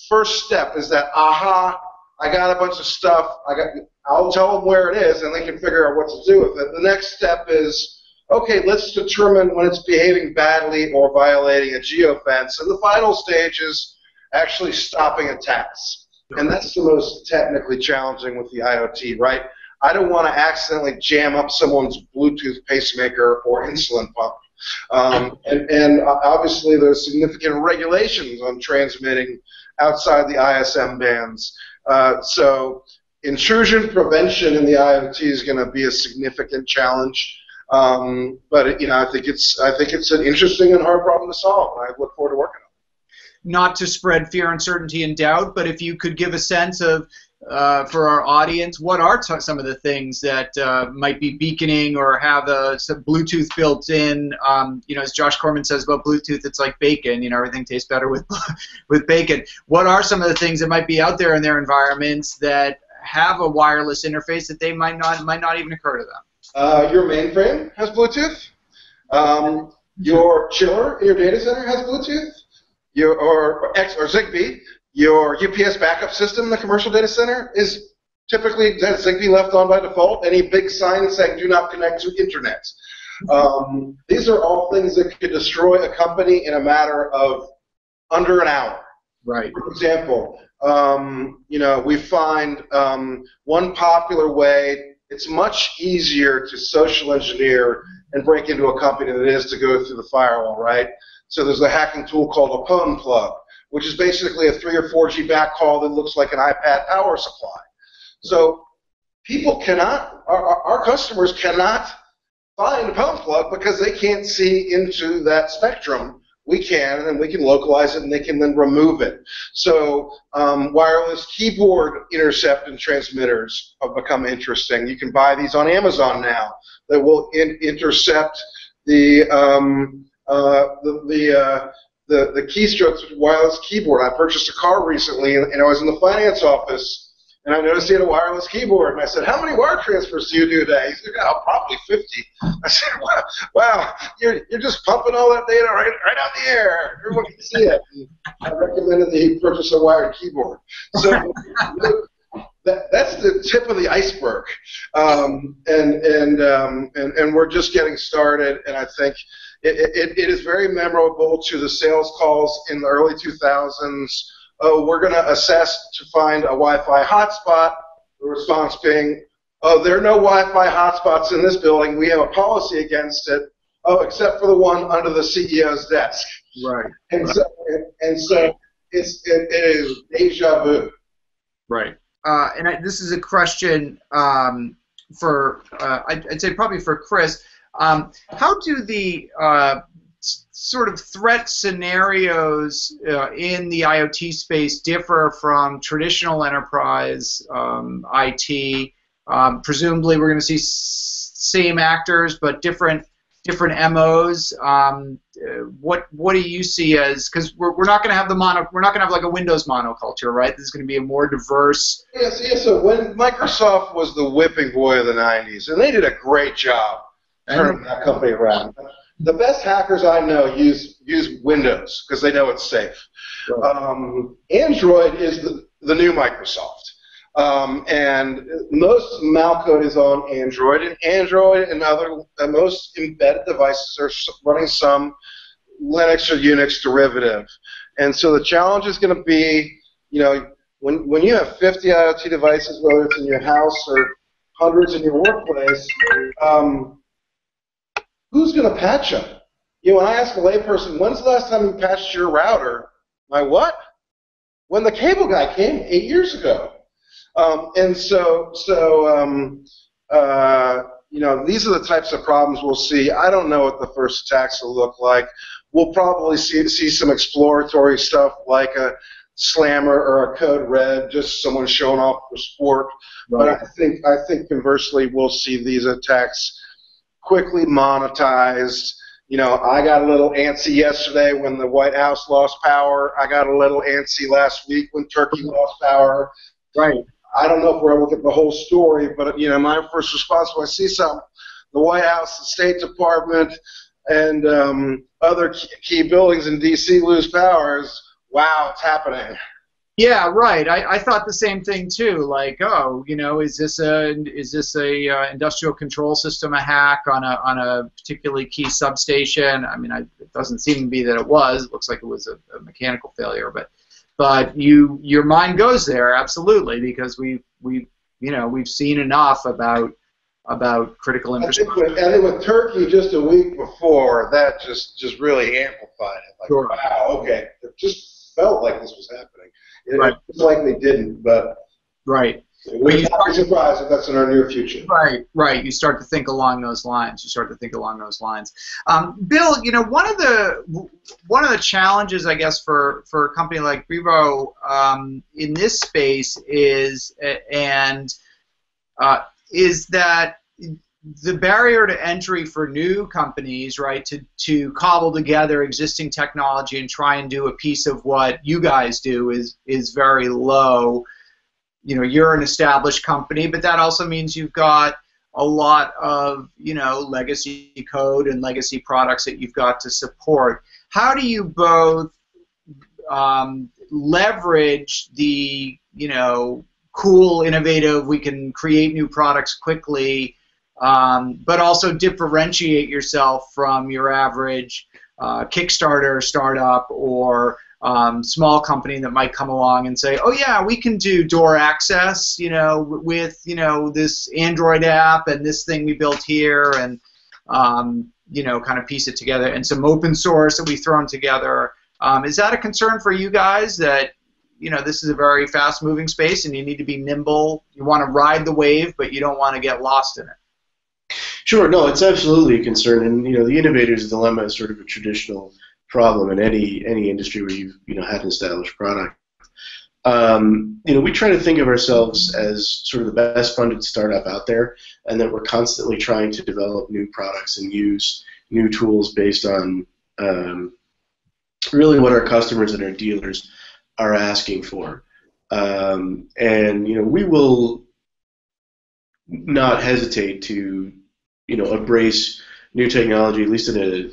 Speaker 3: first step is that aha, I got a bunch of stuff. I got. I'll tell them where it is, and they can figure out what to do with it. The next step is okay. Let's determine when it's behaving badly or violating a geofence, and the final stage is actually stopping attacks. And that's the most technically challenging with the IoT, right? I don't want to accidentally jam up someone's Bluetooth pacemaker or insulin pump. Um, and, and obviously, there's significant regulations on transmitting outside the ISM bands. Uh, so, intrusion prevention in the IoT is going to be a significant challenge. Um, but you know, I think it's I think it's an interesting and hard problem to solve. I look forward to working on. it.
Speaker 2: Not to spread fear, uncertainty, and doubt, but if you could give a sense of uh, for our audience, what are t- some of the things that uh, might be beaconing or have a some Bluetooth built in? Um, you know, as Josh Corman says about Bluetooth, it's like bacon. You know, everything tastes better with with bacon. What are some of the things that might be out there in their environments that have a wireless interface that they might not might not even occur to them?
Speaker 3: Uh, your mainframe has Bluetooth. Um, your chiller in your data center has Bluetooth. Your or, X or Zigbee. Your UPS backup system in the commercial data center is typically has Zigbee left on by default. Any big sign saying "Do not connect to internet." Um, these are all things that could destroy a company in a matter of under an hour.
Speaker 2: Right.
Speaker 3: For example, um, you know, we find um, one popular way. It's much easier to social engineer and break into a company than it is to go through the firewall, right? So there's a hacking tool called a pwn plug, which is basically a 3 or 4G backhaul that looks like an iPad power supply. So people cannot, our, our customers cannot find a pwn plug because they can't see into that spectrum. We can, and we can localize it, and they can then remove it. So um, wireless keyboard intercept and transmitters have become interesting. You can buy these on Amazon now that will in- intercept the um, uh, the the, uh, the the keystrokes with wireless keyboard. I purchased a car recently, and, and I was in the finance office, and I noticed he had a wireless keyboard, and I said, "How many wire transfers do you do a day?" He said, "Oh, probably 50." I said, "Wow, wow, you're you're just pumping all that data right right out the air. Everyone can see it." And I recommended that he purchase a wired keyboard. So. That, that's the tip of the iceberg, um, and and, um, and and we're just getting started. And I think it, it, it is very memorable to the sales calls in the early 2000s. Oh, we're going to assess to find a Wi-Fi hotspot. The response being, oh, there are no Wi-Fi hotspots in this building. We have a policy against it. Oh, except for the one under the CEO's desk.
Speaker 2: Right.
Speaker 3: And so, and so it's it, it is deja vu.
Speaker 2: Right. Uh, and I, this is a question um, for, uh, I'd, I'd say probably for Chris. Um, how do the uh, sort of threat scenarios uh, in the IoT space differ from traditional enterprise um, IT? Um, presumably, we're going to see s- same actors, but different different MOs. Um, uh, what what do you see as because we're, we're not going to have the mono we're not going to have like a Windows monoculture, right? This is going to be a more diverse.
Speaker 3: Yes, yes. So when Microsoft was the whipping boy of the '90s, and they did a great job turning that company around. The best hackers I know use use Windows because they know it's safe. Um, Android is the, the new Microsoft. Um, and most malcode is on Android, and Android and other uh, most embedded devices are running some Linux or Unix derivative. And so the challenge is going to be, you know, when when you have 50 IoT devices, whether it's in your house or hundreds in your workplace, um, who's going to patch them? You know, when I ask a layperson, when's the last time you patched your router? My what? When the cable guy came eight years ago. Um, and so, so um, uh, you know, these are the types of problems we'll see. I don't know what the first attacks will look like. We'll probably see see some exploratory stuff like a slammer or a code red, just someone showing off for sport. Right. But I think I think conversely, we'll see these attacks quickly monetized. You know, I got a little antsy yesterday when the White House lost power. I got a little antsy last week when Turkey lost power.
Speaker 2: Right.
Speaker 3: I don't know if we're able to get the whole story, but you know, my first response when I see something, the White House, the State Department, and um, other key buildings in D.C. lose power is, wow, it's happening.
Speaker 2: Yeah, right. I, I thought the same thing too. Like, oh, you know, is this a is this a uh, industrial control system a hack on a on a particularly key substation? I mean, I, it doesn't seem to be that it was. It looks like it was a, a mechanical failure, but but you your mind goes there absolutely because we we you know we've seen enough about about critical infrastructure.
Speaker 3: I think, with, I think with Turkey just a week before that just just really amplified it. Like, sure. wow, okay, it just felt like this was happening. It right. likely didn't, but
Speaker 2: right.
Speaker 3: We'd not be surprised if that's in our near future.
Speaker 2: Right, right. You start to think along those lines. You start to think along those lines. Um, Bill, you know, one of the one of the challenges, I guess, for for a company like Brivo um, in this space is and uh, is that the barrier to entry for new companies, right, to, to cobble together existing technology and try and do a piece of what you guys do is is very low. You know, you're an established company, but that also means you've got a lot of you know legacy code and legacy products that you've got to support. How do you both um, leverage the you know cool, innovative, we can create new products quickly um, but also differentiate yourself from your average uh, Kickstarter startup or um, small company that might come along and say, "Oh yeah, we can do door access, you know, with you know this Android app and this thing we built here, and um, you know, kind of piece it together, and some open source that we've thrown together." Um, is that a concern for you guys that you know this is a very fast-moving space and you need to be nimble? You want to ride the wave, but you don't want to get lost in it.
Speaker 4: Sure, no, it's absolutely a concern, and you know the innovator's dilemma is sort of a traditional problem in any any industry where you've you know had an established product. Um, you know, we try to think of ourselves as sort of the best funded startup out there, and that we're constantly trying to develop new products and use new tools based on um, really what our customers and our dealers are asking for. Um, and you know, we will not hesitate to you know embrace new technology, at least in a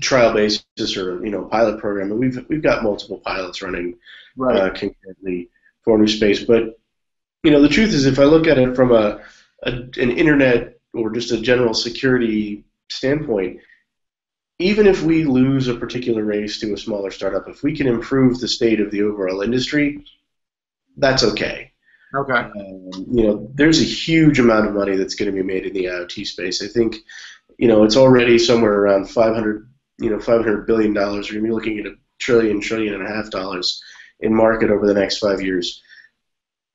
Speaker 4: trial basis or you know pilot program. And we've we've got multiple pilots running right. uh, concurrently for new space. But you know the truth is, if I look at it from a, a an internet or just a general security standpoint, even if we lose a particular race to a smaller startup, if we can improve the state of the overall industry, that's okay.
Speaker 2: Okay.
Speaker 4: Um, you know, there's a huge amount of money that's going to be made in the IoT space. I think, you know, it's already somewhere around 500, you know, 500 billion dollars. We're going to be looking at a trillion, trillion and a half dollars in market over the next five years.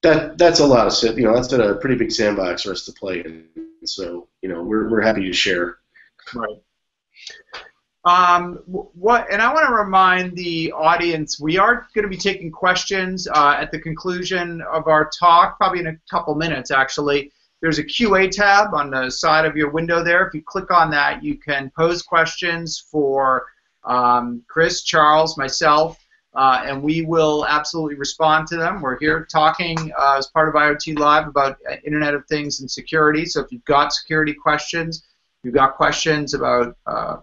Speaker 4: That that's a lot of you know that's a pretty big sandbox for us to play in. So you know we're we're happy to share.
Speaker 2: Right. Um, what, and I want to remind the audience we are going to be taking questions uh, at the conclusion of our talk, probably in a couple minutes actually. There's a QA tab on the side of your window there. If you click on that, you can pose questions for um, Chris, Charles, myself, uh, and we will absolutely respond to them. We're here talking uh, as part of IoT Live about uh, Internet of Things and security. So if you've got security questions, you've got questions about uh,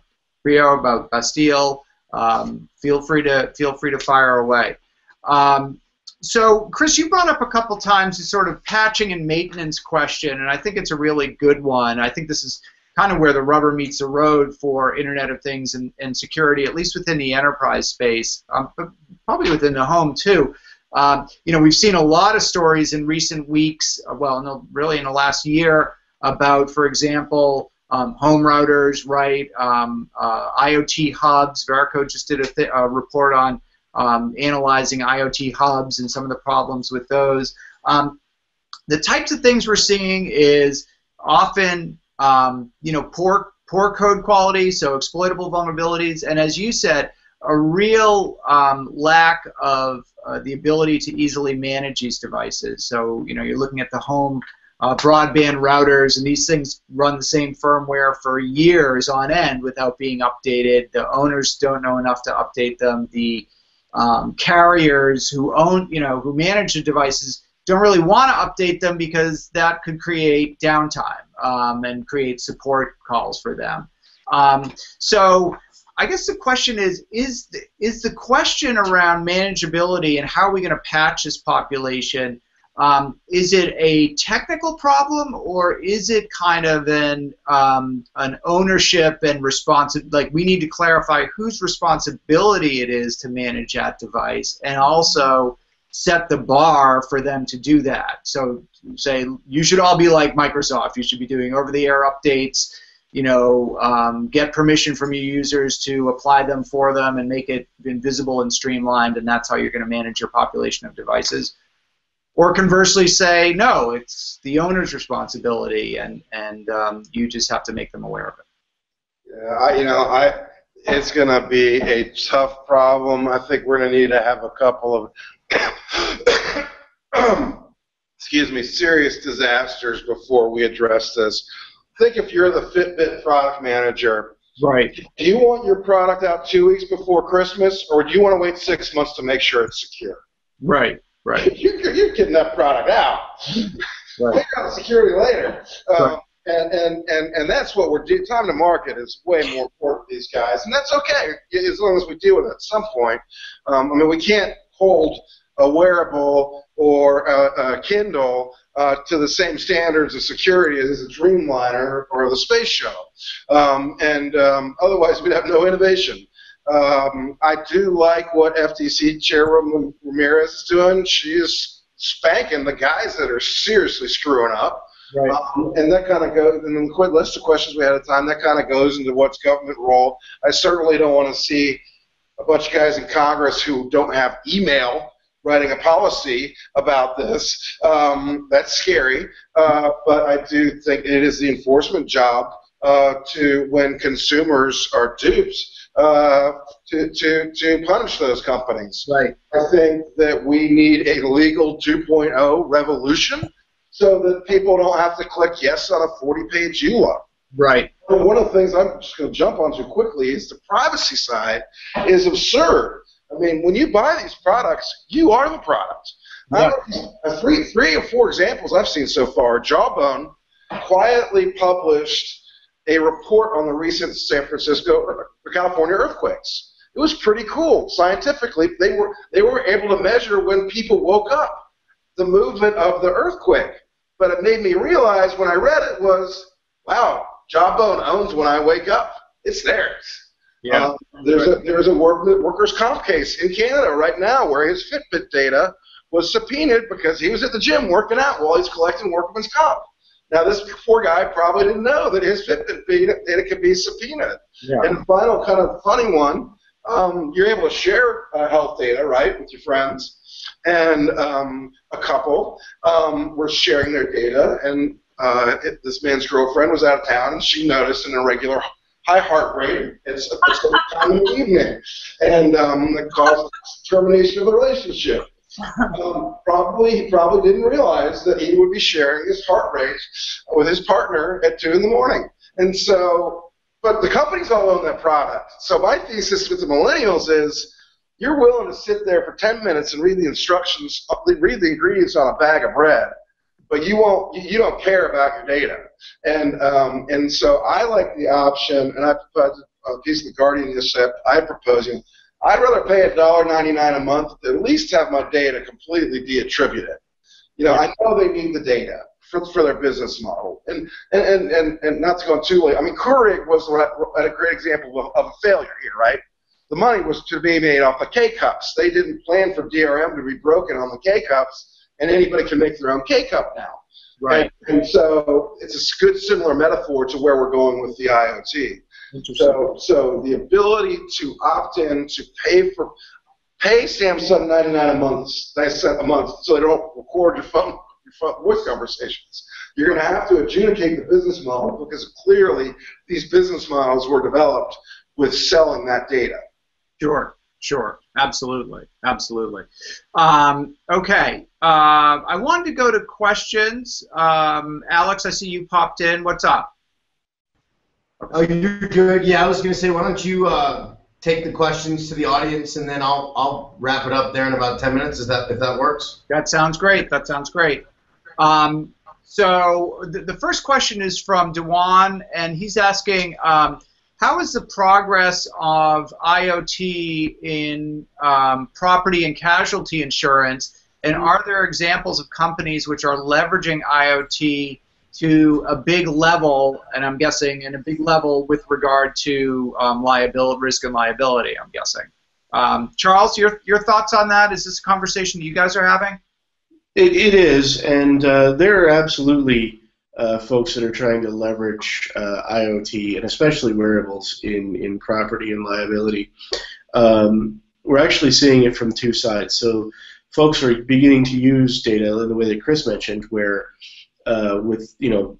Speaker 2: Brivo, about Bastille. Um, feel free to feel free to fire away. Um, so, Chris, you brought up a couple times the sort of patching and maintenance question, and I think it's a really good one. I think this is kind of where the rubber meets the road for Internet of Things and, and security, at least within the enterprise space, um, but probably within the home too. Um, you know, we've seen a lot of stories in recent weeks, uh, well, really in the last year, about, for example, um, home routers, right? Um, uh, IoT hubs. Veracode just did a, th- a report on um, analyzing IoT hubs and some of the problems with those. Um, the types of things we're seeing is often, um, you know, poor poor code quality, so exploitable vulnerabilities, and as you said, a real um, lack of uh, the ability to easily manage these devices. So, you know, you're looking at the home uh, broadband routers, and these things run the same firmware for years on end without being updated. The owners don't know enough to update them. The um, carriers who own, you know, who manage the devices don't really want to update them because that could create downtime um, and create support calls for them. Um, so I guess the question is, is the, is the question around manageability and how are we going to patch this population um, is it a technical problem, or is it kind of an um, an ownership and responsive? Like we need to clarify whose responsibility it is to manage that device, and also set the bar for them to do that. So say you should all be like Microsoft. You should be doing over-the-air updates. You know, um, get permission from your users to apply them for them and make it invisible and streamlined, and that's how you're going to manage your population of devices or conversely say no it's the owner's responsibility and and um, you just have to make them aware of it.
Speaker 3: Yeah I, you know i it's going to be a tough problem. I think we're going to need to have a couple of excuse me serious disasters before we address this. Think if you're the fitbit product manager.
Speaker 2: Right.
Speaker 3: Do you want your product out two weeks before christmas or do you want to wait six months to make sure it's secure?
Speaker 2: Right Right.
Speaker 3: You're, you're getting that product out. Right. Figure out the security later. Um, right. and, and, and, and that's what we're doing. Time to market is way more important to these guys, and that's okay as long as we deal with it at some point. Um, I mean, we can't hold a wearable or a, a Kindle uh, to the same standards of security as a Dreamliner or the space shuttle. Um, and um, otherwise, we'd have no innovation. Um, I do like what FTC Chairwoman Ramirez is doing. She is spanking the guys that are seriously screwing up. Right. Um, and that kind of goes, and then the list of questions we had at the time, that kind of goes into what's government role. I certainly don't want to see a bunch of guys in Congress who don't have email writing a policy about this. Um, that's scary. Uh, but I do think it is the enforcement job uh, to, when consumers are dupes, uh, to, to, to punish those companies.
Speaker 2: Right.
Speaker 3: I think that we need a legal 2.0 revolution so that people don't have to click yes on a 40 page EULA.
Speaker 2: Right.
Speaker 3: One of the things I'm just going to jump onto quickly is the privacy side is absurd. I mean, when you buy these products, you are the product. Yeah. three, three or four examples I've seen so far. Jawbone quietly published a report on the recent San Francisco, California earthquakes. It was pretty cool. Scientifically, they were they were able to measure when people woke up the movement of the earthquake. But it made me realize when I read it was, wow, Jawbone owns when I wake up. It's theirs. Yeah. Um, there's a there's a work, workers' comp case in Canada right now where his Fitbit data was subpoenaed because he was at the gym working out while he's collecting workman's comp. Now, this poor guy probably didn't know that his Fitbit data could be subpoenaed. Yeah. And the final kind of funny one, um, you're able to share uh, health data, right, with your friends. And um, a couple um, were sharing their data, and uh, it, this man's girlfriend was out of town, and she noticed an irregular high heart rate It's a specific time in the evening, and um, it caused termination of the relationship um, probably he probably didn't realize that he would be sharing his heart rate with his partner at two in the morning. And so, but the companies all own that product. So my thesis with the millennials is you're willing to sit there for 10 minutes and read the instructions, read the ingredients on a bag of bread, but you won't, you don't care about your data. And um, and so I like the option, and I put a piece of the Guardian just said I propose you I'd rather pay $1.99 a month to at least have my data completely deattributed. You know, I know they need the data for, for their business model. And, and, and, and, not to go too late, I mean, Keurig was a great example of, of a failure here, right? the money was to be made off the K-cups. They didn't plan for DRM to be broken on the K-cups, and anybody can make their own K-cup now.
Speaker 2: Right.
Speaker 3: And, and so it's a good similar metaphor to where we're going with the IoT. So, so the ability to opt in to pay for pay Samsung 99 a month, a month, so they don't record your phone your phone voice conversations. You're going to have to adjudicate the business model because clearly these business models were developed with selling that data.
Speaker 2: Sure, sure, absolutely, absolutely. Um, okay, uh, I wanted to go to questions. Um, Alex, I see you popped in. What's up?
Speaker 1: Oh, you're good. Yeah, I was going to say, why don't you uh, take the questions to the audience, and then I'll I'll wrap it up there in about ten minutes. Is that if that works?
Speaker 2: That sounds great. That sounds great. Um, so the, the first question is from Dewan, and he's asking, um, how is the progress of IoT in um, property and casualty insurance, and are there examples of companies which are leveraging IoT to a big level, and I'm guessing in a big level with regard to um, liability, risk and liability, I'm guessing. Um, Charles, your, your thoughts on that? Is this a conversation you guys are having?
Speaker 4: It, it is, and uh, there are absolutely uh, folks that are trying to leverage uh, IoT and especially wearables in, in property and liability. Um, we're actually seeing it from two sides. So folks are beginning to use data in the way that Chris mentioned, where uh, with you know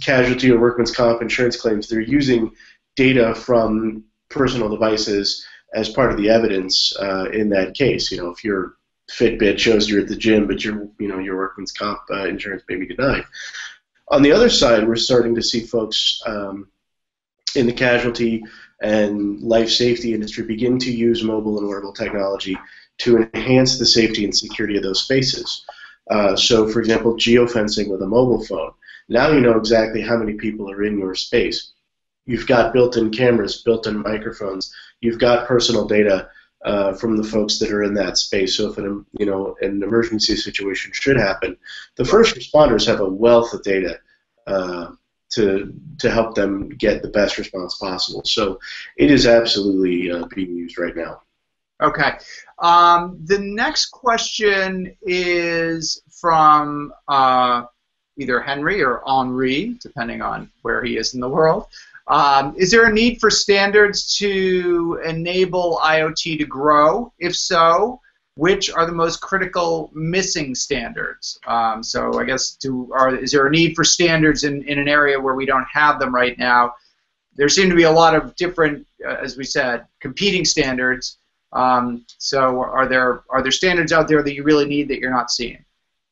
Speaker 4: casualty or workman's comp insurance claims, they're using data from personal devices as part of the evidence uh, in that case. You know, if you're Fitbit shows you're at the gym, but your you know your workman's comp uh, insurance may be denied. On the other side, we're starting to see folks um, in the casualty and life safety industry begin to use mobile and wearable technology to enhance the safety and security of those spaces. Uh, so, for example, geofencing with a mobile phone. Now you know exactly how many people are in your space. You've got built-in cameras, built-in microphones. You've got personal data uh, from the folks that are in that space. So if an you know an emergency situation should happen, the first responders have a wealth of data uh, to to help them get the best response possible. So it is absolutely uh, being used right now.
Speaker 2: Okay. Um, the next question is from uh, either Henry or Henri, depending on where he is in the world. Um, is there a need for standards to enable IoT to grow? If so, which are the most critical missing standards? Um, so I guess do, are, is there a need for standards in, in an area where we don't have them right now? There seem to be a lot of different, uh, as we said, competing standards. Um, so are there are there standards out there that you really need that you're not seeing?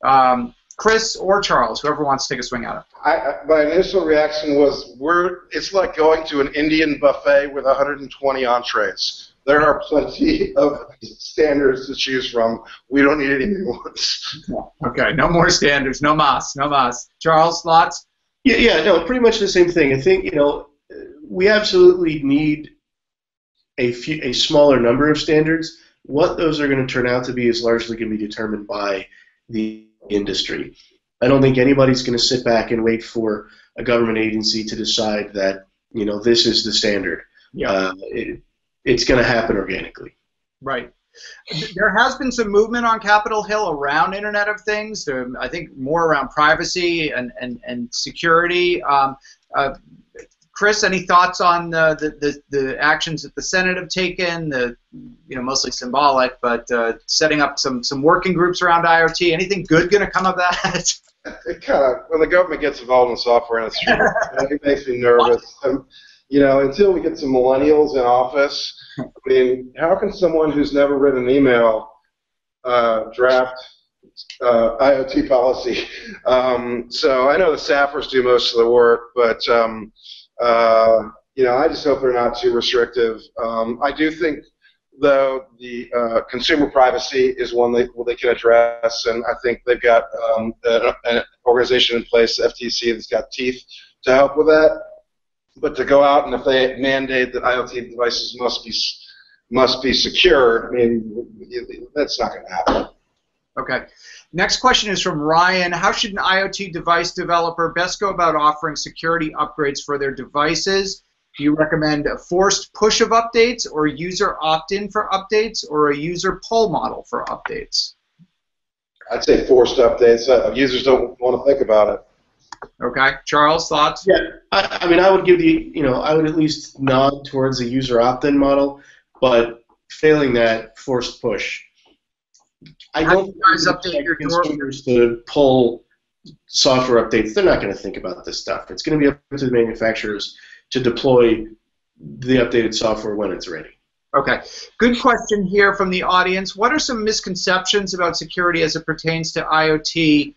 Speaker 2: Um, Chris or Charles, whoever wants to take a swing at it.
Speaker 3: I, my initial reaction was, we're, it's like going to an Indian buffet with 120 entrees. There are plenty of standards to choose from. We don't need any new ones.
Speaker 2: Okay, no more standards, no mas, no mas. Charles, thoughts?
Speaker 4: Yeah, yeah, no, pretty much the same thing. I think you know we absolutely need a few, a smaller number of standards. What those are going to turn out to be is largely going to be determined by the industry. I don't think anybody's going to sit back and wait for a government agency to decide that you know this is the standard.
Speaker 2: Yeah.
Speaker 4: Uh, it, it's going to happen organically.
Speaker 2: Right. There has been some movement on Capitol Hill around Internet of Things. Um, I think more around privacy and and and security. Um, uh, Chris, any thoughts on the, the, the, the, actions that the Senate have taken? The you know mostly symbolic, but uh, setting up some some working groups around IoT. Anything good going to come of that?
Speaker 3: It kind of when the government gets involved in software industry, it makes me nervous. Um, you know, until we get some millennials in office, I mean, how can someone who's never written an email uh, draft uh, IoT policy? Um, so I know the staffers do most of the work, but um, uh, you know, I just hope they're not too restrictive. Um, I do think, though, the uh, consumer privacy is one that well, they can address, and I think they've got um, an organization in place, FTC, that's got teeth to help with that. But to go out and if they mandate that IoT devices must be must be secure, I mean, that's not going to happen.
Speaker 2: Okay. Next question is from Ryan. How should an IoT device developer best go about offering security upgrades for their devices? Do you recommend a forced push of updates or user opt-in for updates or a user pull model for updates?
Speaker 3: I'd say forced updates. Uh, users don't want to think about it.
Speaker 2: Okay, Charles, thoughts?
Speaker 4: Yeah, I, I mean, I would give the, you know, I would at least nod towards a user opt-in model, but failing that, forced push. I
Speaker 2: How do
Speaker 4: don't
Speaker 2: you guys update your door-
Speaker 4: consumers to pull software updates. They're not going to think about this stuff. It's going to be up to the manufacturers to deploy the updated software when it's ready.
Speaker 2: Okay. Good question here from the audience. What are some misconceptions about security as it pertains to IoT?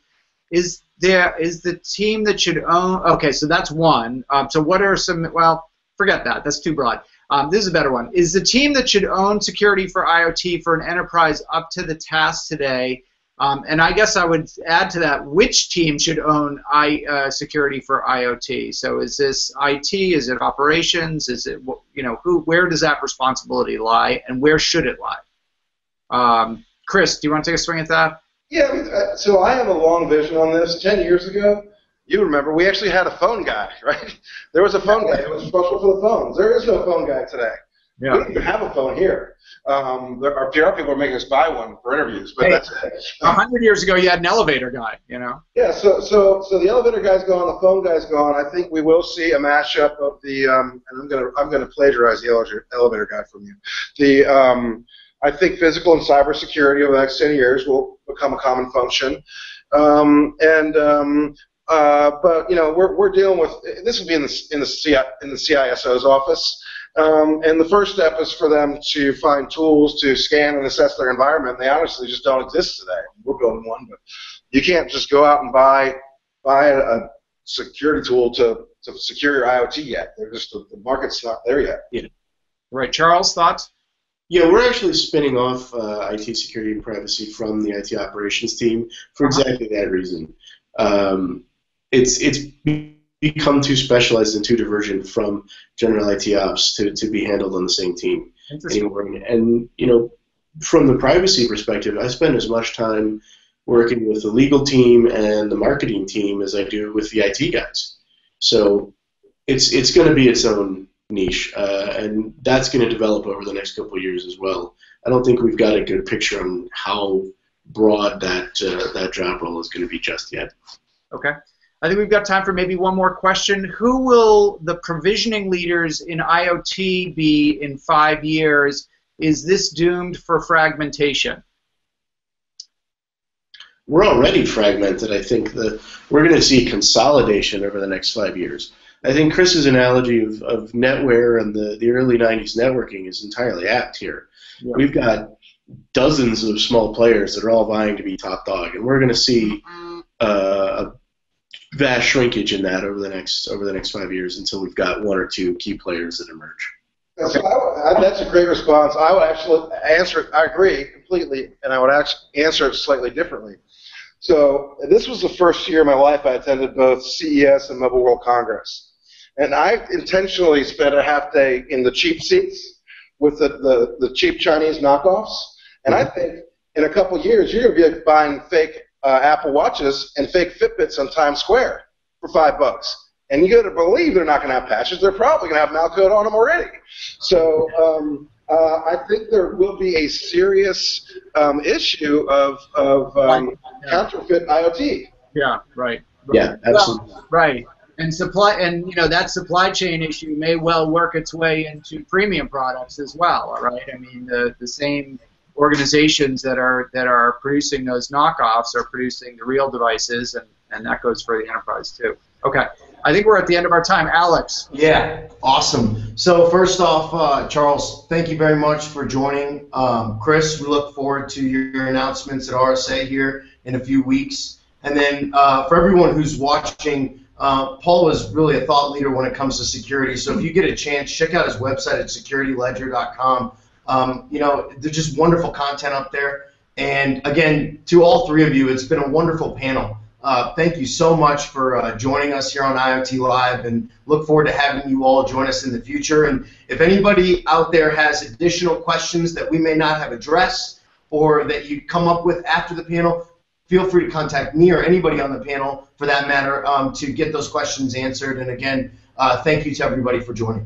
Speaker 2: Is there is the team that should own? Okay, so that's one. Um, so what are some? Well, forget that. That's too broad. Um, this is a better one. Is the team that should own security for IoT for an enterprise up to the task today? Um, and I guess I would add to that, which team should own I, uh, security for IoT? So is this IT? Is it operations? Is it you know who? Where does that responsibility lie, and where should it lie? Um, Chris, do you want to take a swing at that?
Speaker 3: Yeah, uh, so I have a long vision on this. Ten years ago, you remember, we actually had a phone guy, right? There was a phone guy. It was responsible for the phones. There is no phone guy today. We don't even have a phone here. Um, there are PR people are making us buy one for interviews, but
Speaker 2: Hey.
Speaker 3: that's it.
Speaker 2: A hundred years ago, you had an elevator guy. You know.
Speaker 3: Yeah, so so so the elevator guy's gone, the phone guy's gone. I think we will see a mashup of the, um, and I'm gonna I'm gonna plagiarize the elevator, elevator guy from you. The um, I think physical and cybersecurity over the next 10 years will become a common function, um, and um, uh, but you know we're, we're dealing with this will be in the in the CI, in the CISO's office. Um, and the first step is for them to find tools to scan and assess their environment. They honestly just don't exist today. We're building one, but you can't just go out and buy buy a, a security tool to, to secure your IoT yet. They're just the, the market's not there yet. Yeah.
Speaker 2: Right, Charles, thoughts?
Speaker 4: Yeah, we're actually spinning off uh, IT security and privacy from the IT operations team for exactly that reason. Um, it's it's become too specialized and too divergent from general IT ops to, to be handled on the same team anymore. And you know, from the privacy perspective, I spend as much time working with the legal team and the marketing team as I do with the IT guys. So it's it's going to be its own niche, uh, and that's going to develop over the next couple of years as well. I don't think we've got a good picture on how broad that uh, that job role is going to be just yet.
Speaker 2: Okay. I think we've got time for maybe one more question. Who will the provisioning leaders in IoT be in five years? Is this doomed for fragmentation?
Speaker 4: We're already fragmented. I think that we're going to see consolidation over the next five years. I think Chris's analogy of, of NetWare and the, the early 90s networking is entirely apt here.
Speaker 2: Yeah.
Speaker 4: We've got dozens of small players that are all vying to be top dog, and we're going to see uh, a vast shrinkage in that over the next over the next five years until we've got one or two key players that emerge.
Speaker 3: So I, I, that's a great response. I would actually answer it. I agree completely, and I would actually answer it slightly differently. So this was the first year in my life I attended both CES and Mobile World Congress, and I intentionally spent a half day in the cheap seats with the, the, the cheap Chinese knockoffs. And I mm-hmm. think in a couple years you're going to be buying fake uh, Apple Watches and fake Fitbits on Times Square for five bucks. And you got to believe they're not going to have patches. They're probably going to have Malcode on them already. So um, uh, I think there will be a serious um, issue of, of um, counterfeit IoT.
Speaker 2: Yeah, right.
Speaker 4: Yeah, absolutely.
Speaker 2: Right. And supply and you know that supply chain issue may well work its way into premium products as well, all right? I mean the, the same organizations that are that are producing those knockoffs are producing the real devices and, and that goes for the enterprise too. Okay. I think we're at the end of our time. Alex.
Speaker 1: Yeah, awesome. So first off, uh, Charles, thank you very much for joining. Um, Chris, we look forward to your announcements at RSA here in a few weeks. And then uh, for everyone who's watching, uh, Paul is really a thought leader when it comes to security. So if you get a chance, check out his website at securityledger.com. Um, you know, there's just wonderful content up there. And again, to all three of you, it's been a wonderful panel. Uh, thank you so much for uh, joining us here on IoT Live and look forward to having you all join us in the future. And if anybody out there has additional questions that we may not have addressed or that you come up with after the panel, feel free to contact me or anybody on the panel for that matter um, to get those questions answered. And again, uh, thank you to everybody for joining.